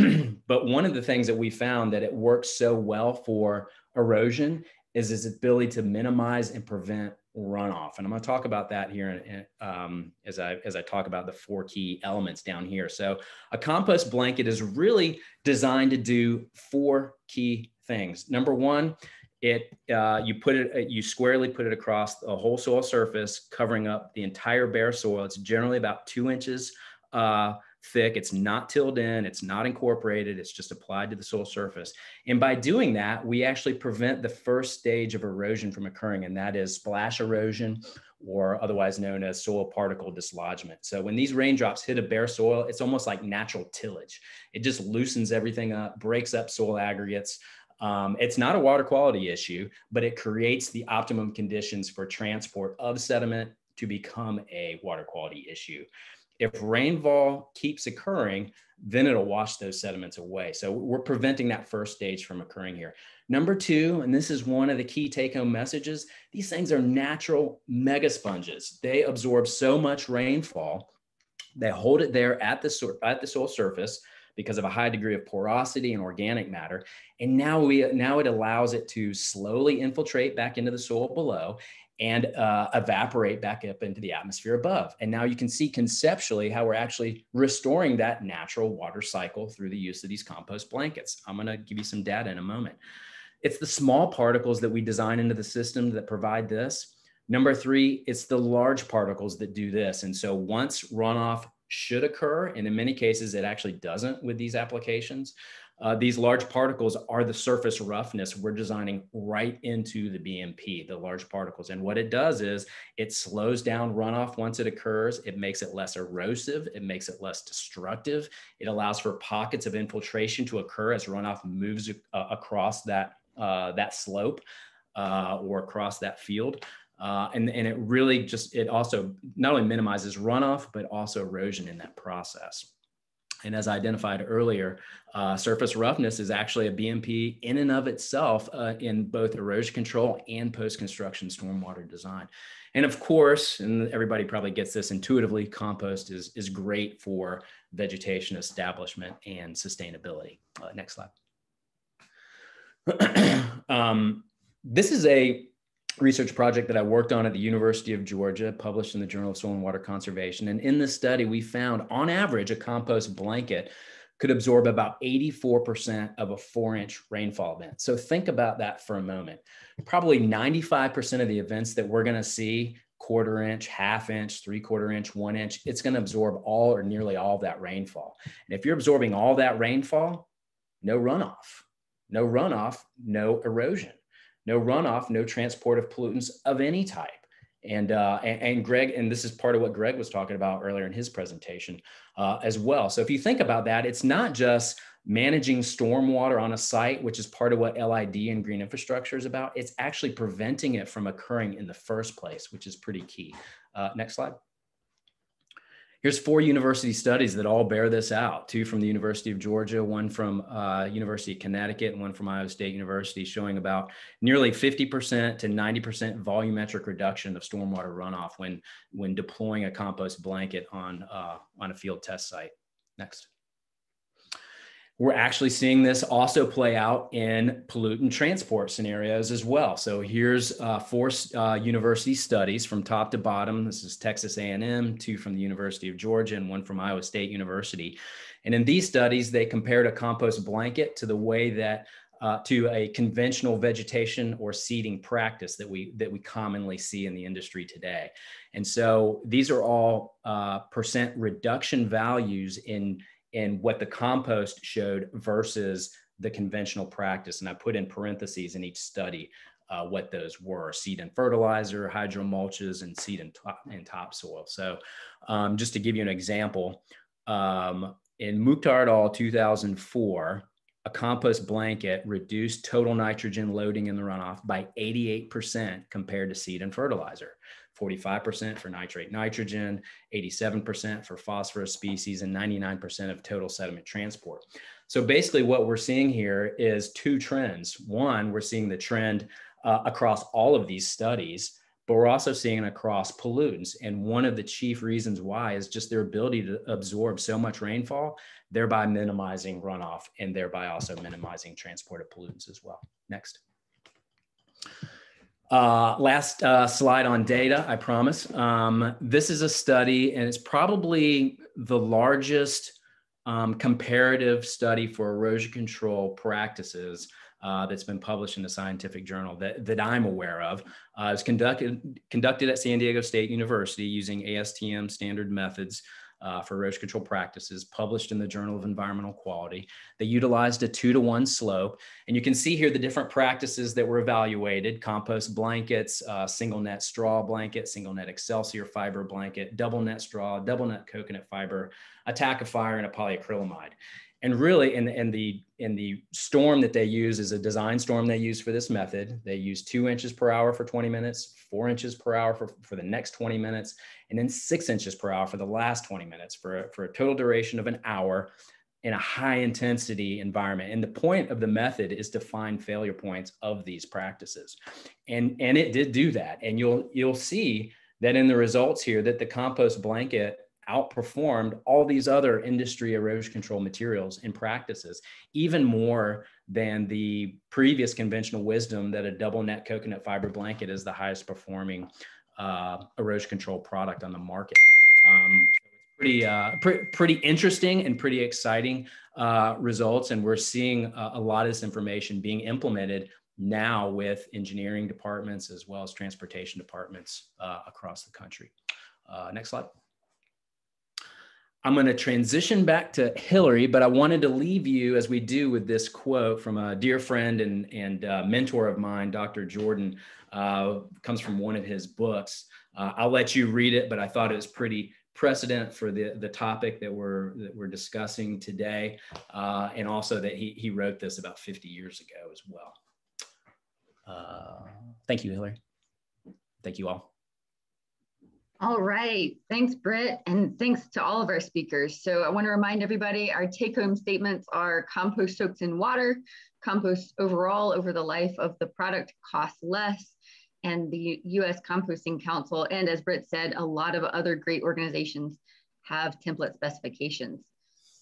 but one of the things that we found that it works so well for erosion is its ability to minimize and prevent runoff. And I'm going to talk about that here um, as, I, as I talk about the four key elements down here. So a compost blanket is really designed to do four key things. Number one, it uh, you put it you squarely put it across the whole soil surface, covering up the entire bare soil. It's generally about two inches uh, thick. It's not tilled in, it's not incorporated, it's just applied to the soil surface. And by doing that, we actually prevent the first stage of erosion from occurring, and that is splash erosion or otherwise known as soil particle dislodgement. So when these raindrops hit a bare soil, it's almost like natural tillage. It just loosens everything up, breaks up soil aggregates. Um, it's not a water quality issue, but it creates the optimum conditions for transport of sediment to become a water quality issue. If rainfall keeps occurring, then it'll wash those sediments away. So we're preventing that first stage from occurring here. Number two, and this is one of the key take home messages, these things are natural mega sponges. They absorb so much rainfall, they hold it there at the, at the soil surface because of a high degree of porosity and organic matter. And now we now it allows it to slowly infiltrate back into the soil below and uh, evaporate back up into the atmosphere above. And now you can see conceptually how we're actually restoring that natural water cycle through the use of these compost blankets. I'm gonna give you some data in a moment. It's the small particles that we design into the system that provide this. Number three, it's the large particles that do this. And so once runoff should occur, and in many cases it actually doesn't with these applications, uh, these large particles are the surface roughness we're designing right into the BMP, the large particles. And what it does is it slows down runoff once it occurs. It makes it less erosive. It makes it less destructive. It allows for pockets of infiltration to occur as runoff moves uh, across that, uh, that slope uh, or across that field. Uh, and, and it really just, it also not only minimizes runoff, but also erosion in that process. And as I identified earlier, uh, surface roughness is actually a BMP in and of itself uh, in both erosion control and post-construction stormwater design. And of course, and everybody probably gets this intuitively, compost is, is great for vegetation establishment and sustainability. Uh, next slide. um, this is a research project that I worked on at the University of Georgia, published in the Journal of Soil and Water Conservation. And in this study, we found on average a compost blanket could absorb about 84% of a four inch rainfall event. So think about that for a moment. Probably 95% of the events that we're going to see quarter inch, half inch, three quarter inch, one inch, it's going to absorb all or nearly all of that rainfall. And if you're absorbing all that rainfall, no runoff, no runoff, no erosion no runoff, no transport of pollutants of any type. And, uh, and, and, Greg, and this is part of what Greg was talking about earlier in his presentation uh, as well. So if you think about that, it's not just managing stormwater on a site, which is part of what LID and green infrastructure is about. It's actually preventing it from occurring in the first place, which is pretty key. Uh, next slide. Here's four university studies that all bear this out, two from the University of Georgia, one from uh, University of Connecticut, and one from Iowa State University, showing about nearly 50% to 90% volumetric reduction of stormwater runoff when, when deploying a compost blanket on, uh, on a field test site. Next. We're actually seeing this also play out in pollutant transport scenarios as well. So here's uh, four uh, university studies from top to bottom. This is Texas A&M, two from the University of Georgia, and one from Iowa State University. And in these studies, they compared a compost blanket to the way that uh, to a conventional vegetation or seeding practice that we that we commonly see in the industry today. And so these are all uh, percent reduction values in and what the compost showed versus the conventional practice. And I put in parentheses in each study uh, what those were seed and fertilizer, hydro mulches, and seed and, and topsoil. So, um, just to give you an example, um, in Mukhtar et al. 2004, a compost blanket reduced total nitrogen loading in the runoff by 88% compared to seed and fertilizer. 45% for nitrate nitrogen, 87% for phosphorus species, and 99% of total sediment transport. So basically, what we're seeing here is two trends. One, we're seeing the trend uh, across all of these studies, but we're also seeing it across pollutants. And one of the chief reasons why is just their ability to absorb so much rainfall, thereby minimizing runoff and thereby also minimizing transport of pollutants as well. Next. Uh, last uh, slide on data, I promise. Um, this is a study, and it's probably the largest um, comparative study for erosion control practices uh, that's been published in a scientific journal that, that I'm aware of. Uh, it was conducted, conducted at San Diego State University using ASTM standard methods uh, for erosion control practices published in the Journal of Environmental Quality. They utilized a two to one slope. And you can see here the different practices that were evaluated, compost blankets, uh, single net straw blanket, single net excelsior fiber blanket, double net straw, double net coconut fiber, a tackifier, and a polyacrylamide and really in, in the in the storm that they use is a design storm they use for this method. They use two inches per hour for 20 minutes four inches per hour for, for the next 20 minutes and then six inches per hour for the last 20 minutes for, for a total duration of an hour in a high intensity environment. And the point of the method is to find failure points of these practices. And and it did do that. And you'll you'll see that in the results here that the compost blanket outperformed all these other industry erosion control materials and practices, even more than the previous conventional wisdom that a double net coconut fiber blanket is the highest performing uh, erosion control product on the market. Um, pretty, uh, pre- pretty interesting and pretty exciting uh, results. And we're seeing a, a lot of this information being implemented now with engineering departments as well as transportation departments uh, across the country. Uh, next slide. I'm going to transition back to Hilary, but I wanted to leave you, as we do with this quote from a dear friend and, and uh, mentor of mine, Dr. Jordan, uh, comes from one of his books. Uh, I'll let you read it, but I thought it was pretty precedent for the, the topic that we're, that we're discussing today. Uh, and also that he, he wrote this about 50 years ago as well. Uh, thank you, Hilary. Thank you all. All right. Thanks, Britt. And thanks to all of our speakers. So I want to remind everybody our take home statements are compost soaked in water, compost overall over the life of the product costs less, and the US Composting Council. And as Britt said, a lot of other great organizations have template specifications.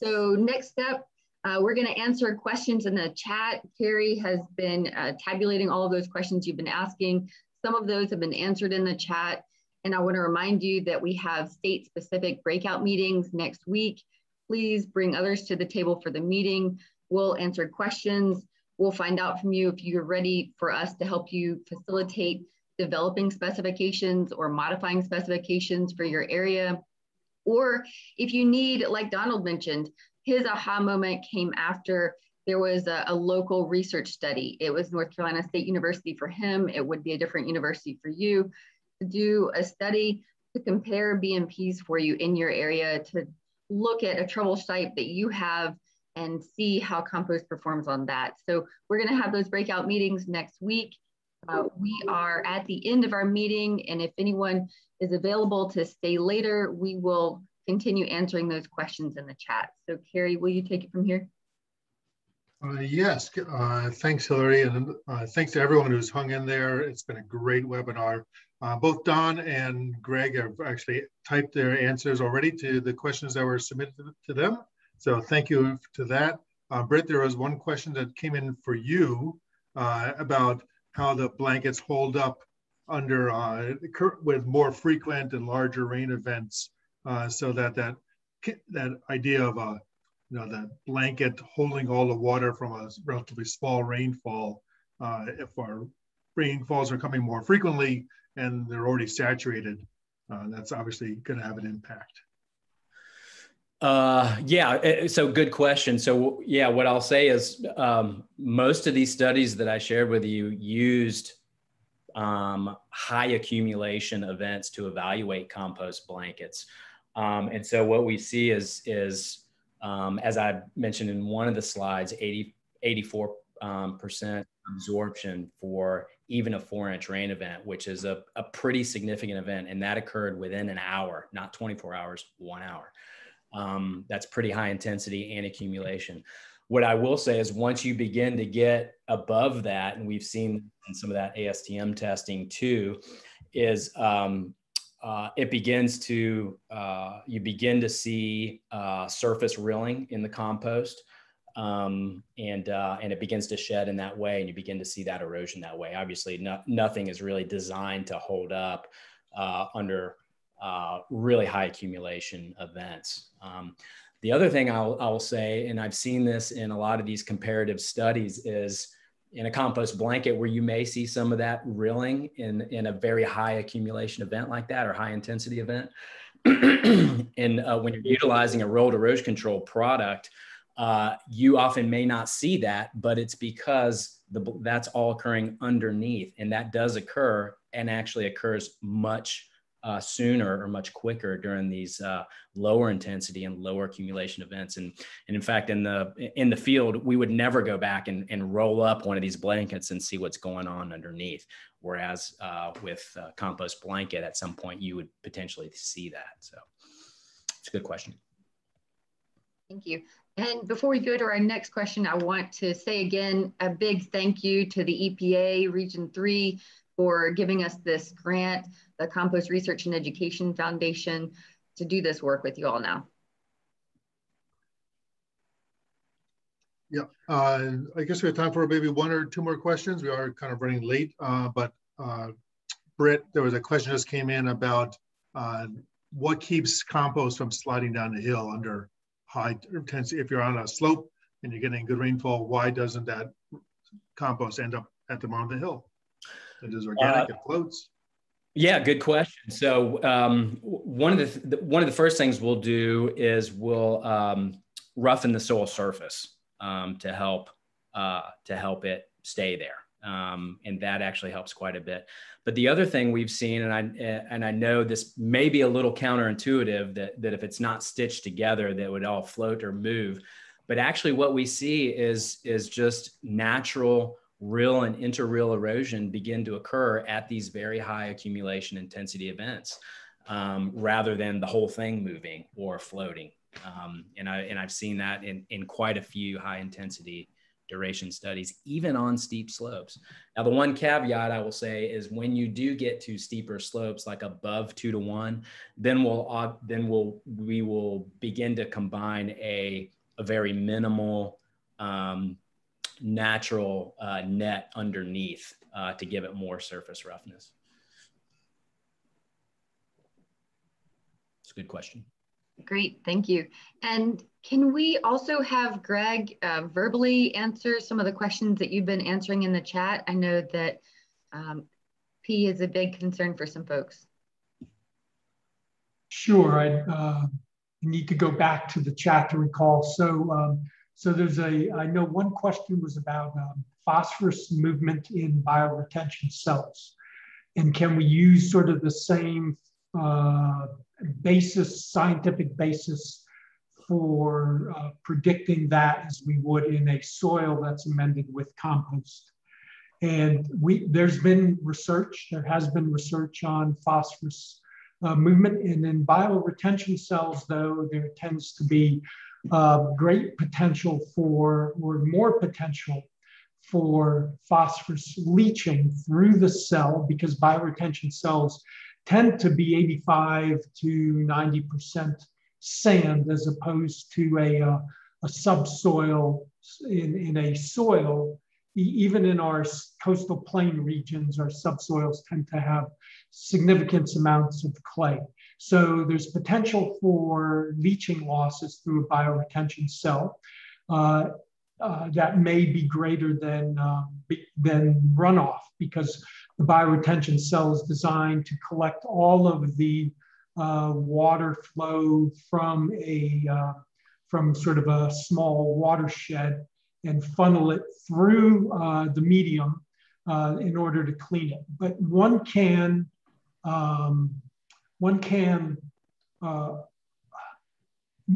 So next step, uh, we're going to answer questions in the chat. Carrie has been uh, tabulating all of those questions you've been asking. Some of those have been answered in the chat. And I want to remind you that we have state specific breakout meetings next week. Please bring others to the table for the meeting. We'll answer questions. We'll find out from you if you're ready for us to help you facilitate developing specifications or modifying specifications for your area. Or if you need, like Donald mentioned, his aha moment came after there was a, a, local research study. It was North Carolina State University for him. It would be a different university for you do a study to compare BMPs for you in your area to look at a trouble site that you have and see how compost performs on that. So we're gonna have those breakout meetings next week. Uh, we are at the end of our meeting and if anyone is available to stay later, we will continue answering those questions in the chat. So Carrie, will you take it from here? Uh, yes, uh, thanks Hilary and uh, thanks to everyone who's hung in there. It's been a great webinar. Uh, both Don and Greg have actually typed their answers already to the questions that were submitted to them. So thank you to that. Uh, Britt, there was one question that came in for you uh, about how the blankets hold up under uh, with more frequent and larger rain events, uh, so that that that idea of a you know the blanket holding all the water from a relatively small rainfall, uh, if our rainfalls are coming more frequently, and they're already saturated, uh, that's obviously going to have an impact. Uh, yeah, eh, so good question. So, yeah, what I'll say is um, most of these studies that I shared with you used um, high accumulation events to evaluate compost blankets. Um, and so, what we see is, is um, as I mentioned in one of the slides, 80, 84 um, percent absorption for even a four inch rain event, which is a, a pretty significant event. And that occurred within an hour, not 24 hours, one hour. Um, that's pretty high intensity and accumulation. What I will say is once you begin to get above that, and we've seen in some of that ASTM testing too, is um, uh, it begins to, uh, you begin to see uh, surface rilling in the compost. Um, and uh, and it begins to shed in that way, and you begin to see that erosion that way. Obviously, no, nothing is really designed to hold up uh, under uh, really high accumulation events. Um, the other thing I'll, I'll say, and I've seen this in a lot of these comparative studies, is in a compost blanket where you may see some of that rilling in, in a very high accumulation event like that or high intensity event. and uh, when you're utilizing a rolled erosion control product, uh, you often may not see that, but it's because the, that's all occurring underneath. And that does occur and actually occurs much uh, sooner or much quicker during these uh, lower intensity and lower accumulation events. And, and in fact, in the in the field, we would never go back and, and roll up one of these blankets and see what's going on underneath. Whereas uh, with compost blanket, at some point you would potentially see that. So it's a good question. Thank you. And before we go to our next question, I want to say again a big thank you to the EPA Region 3 for giving us this grant, the Compost Research and Education Foundation, to do this work with you all now. Yeah, uh, I guess we have time for maybe one or two more questions. We are kind of running late, uh, but uh, Britt, there was a question just came in about uh, what keeps compost from sliding down the hill under high intensity. If you're on a slope and you're getting good rainfall, why doesn't that compost end up at the bottom of the hill? It is organic. Uh, it floats. Yeah, good question. So um, one of the, th- one of the first things we'll do is we'll um, roughen the soil surface um, to help uh, to help it stay there, um, and that actually helps quite a bit. But the other thing we've seen, and I and I know this may be a little counterintuitive that that if it's not stitched together, that would all float or move. But actually, what we see is is just natural rill and interrill erosion begin to occur at these very high accumulation intensity events um, rather than the whole thing moving or floating. Um, and, I, and I've seen that in, in quite a few high intensity duration studies, even on steep slopes. Now, the one caveat I will say is when you do get to steeper slopes, like above two to one, then we'll uh, then we'll we will begin to combine a a very minimal um, natural uh, net underneath uh, to give it more surface roughness? It's a good question. Great, thank you. And can we also have Greg uh, verbally answer some of the questions that you've been answering in the chat? I know that um, P is a big concern for some folks. Sure, I uh, need to go back to the chat to recall. So um, so there's a, I know one question was about um, phosphorus movement in bioretention cells. And can we use sort of the same uh, basis, scientific basis for uh, predicting that as we would in a soil that's amended with compost? And we, there's been research, there has been research on phosphorus uh, movement. And in bioretention cells, though, there tends to be uh, great potential for, or more potential for phosphorus leaching through the cell because bioretention cells tend to be 85 to 90% sand as opposed to a, uh, a subsoil in, in a soil. Even in our coastal plain regions, our subsoils tend to have significant amounts of clay. So there's potential for leaching losses through a bioretention cell uh, uh, that may be greater than, uh, than runoff because the bioretention cell is designed to collect all of the uh, water flow from a uh, from sort of a small watershed and funnel it through uh, the medium in order to clean it. But one can um, one can uh,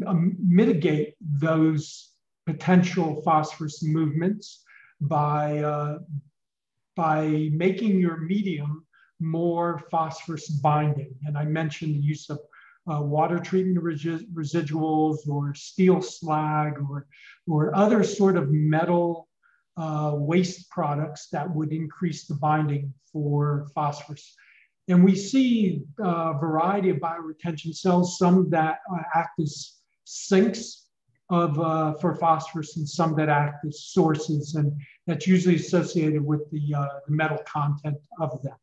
um, mitigate those potential phosphorus movements by, uh, by making your medium more phosphorus binding. And I mentioned the use of uh, water treatment residuals or steel slag or, or other sort of metal uh, waste products that would increase the binding for phosphorus. And we see a variety of bioretention cells, some that uh, act as sinks of uh, for phosphorus and some that act as sources, and that's usually associated with the, uh, metal content of them.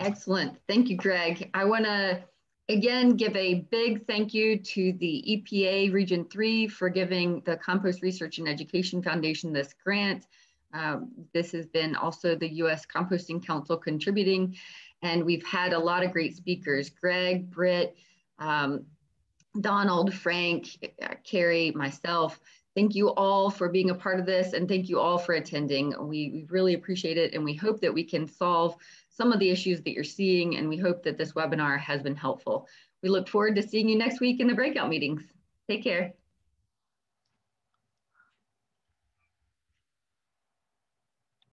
Excellent. Thank you, Greg. I want to again give a big thank you to the EPA Region 3 for giving the Compost Research and Education Foundation this grant. Um, this has been also the U.S. Composting Council contributing, and we've had a lot of great speakers, Greg, Britt, um, Donald, Frank, uh, Carrie, myself. Thank you all for being a part of this and thank you all for attending. We, we really appreciate it and we hope that we can solve some of the issues that you're seeing and we hope that this webinar has been helpful. We look forward to seeing you next week in the breakout meetings. Take care.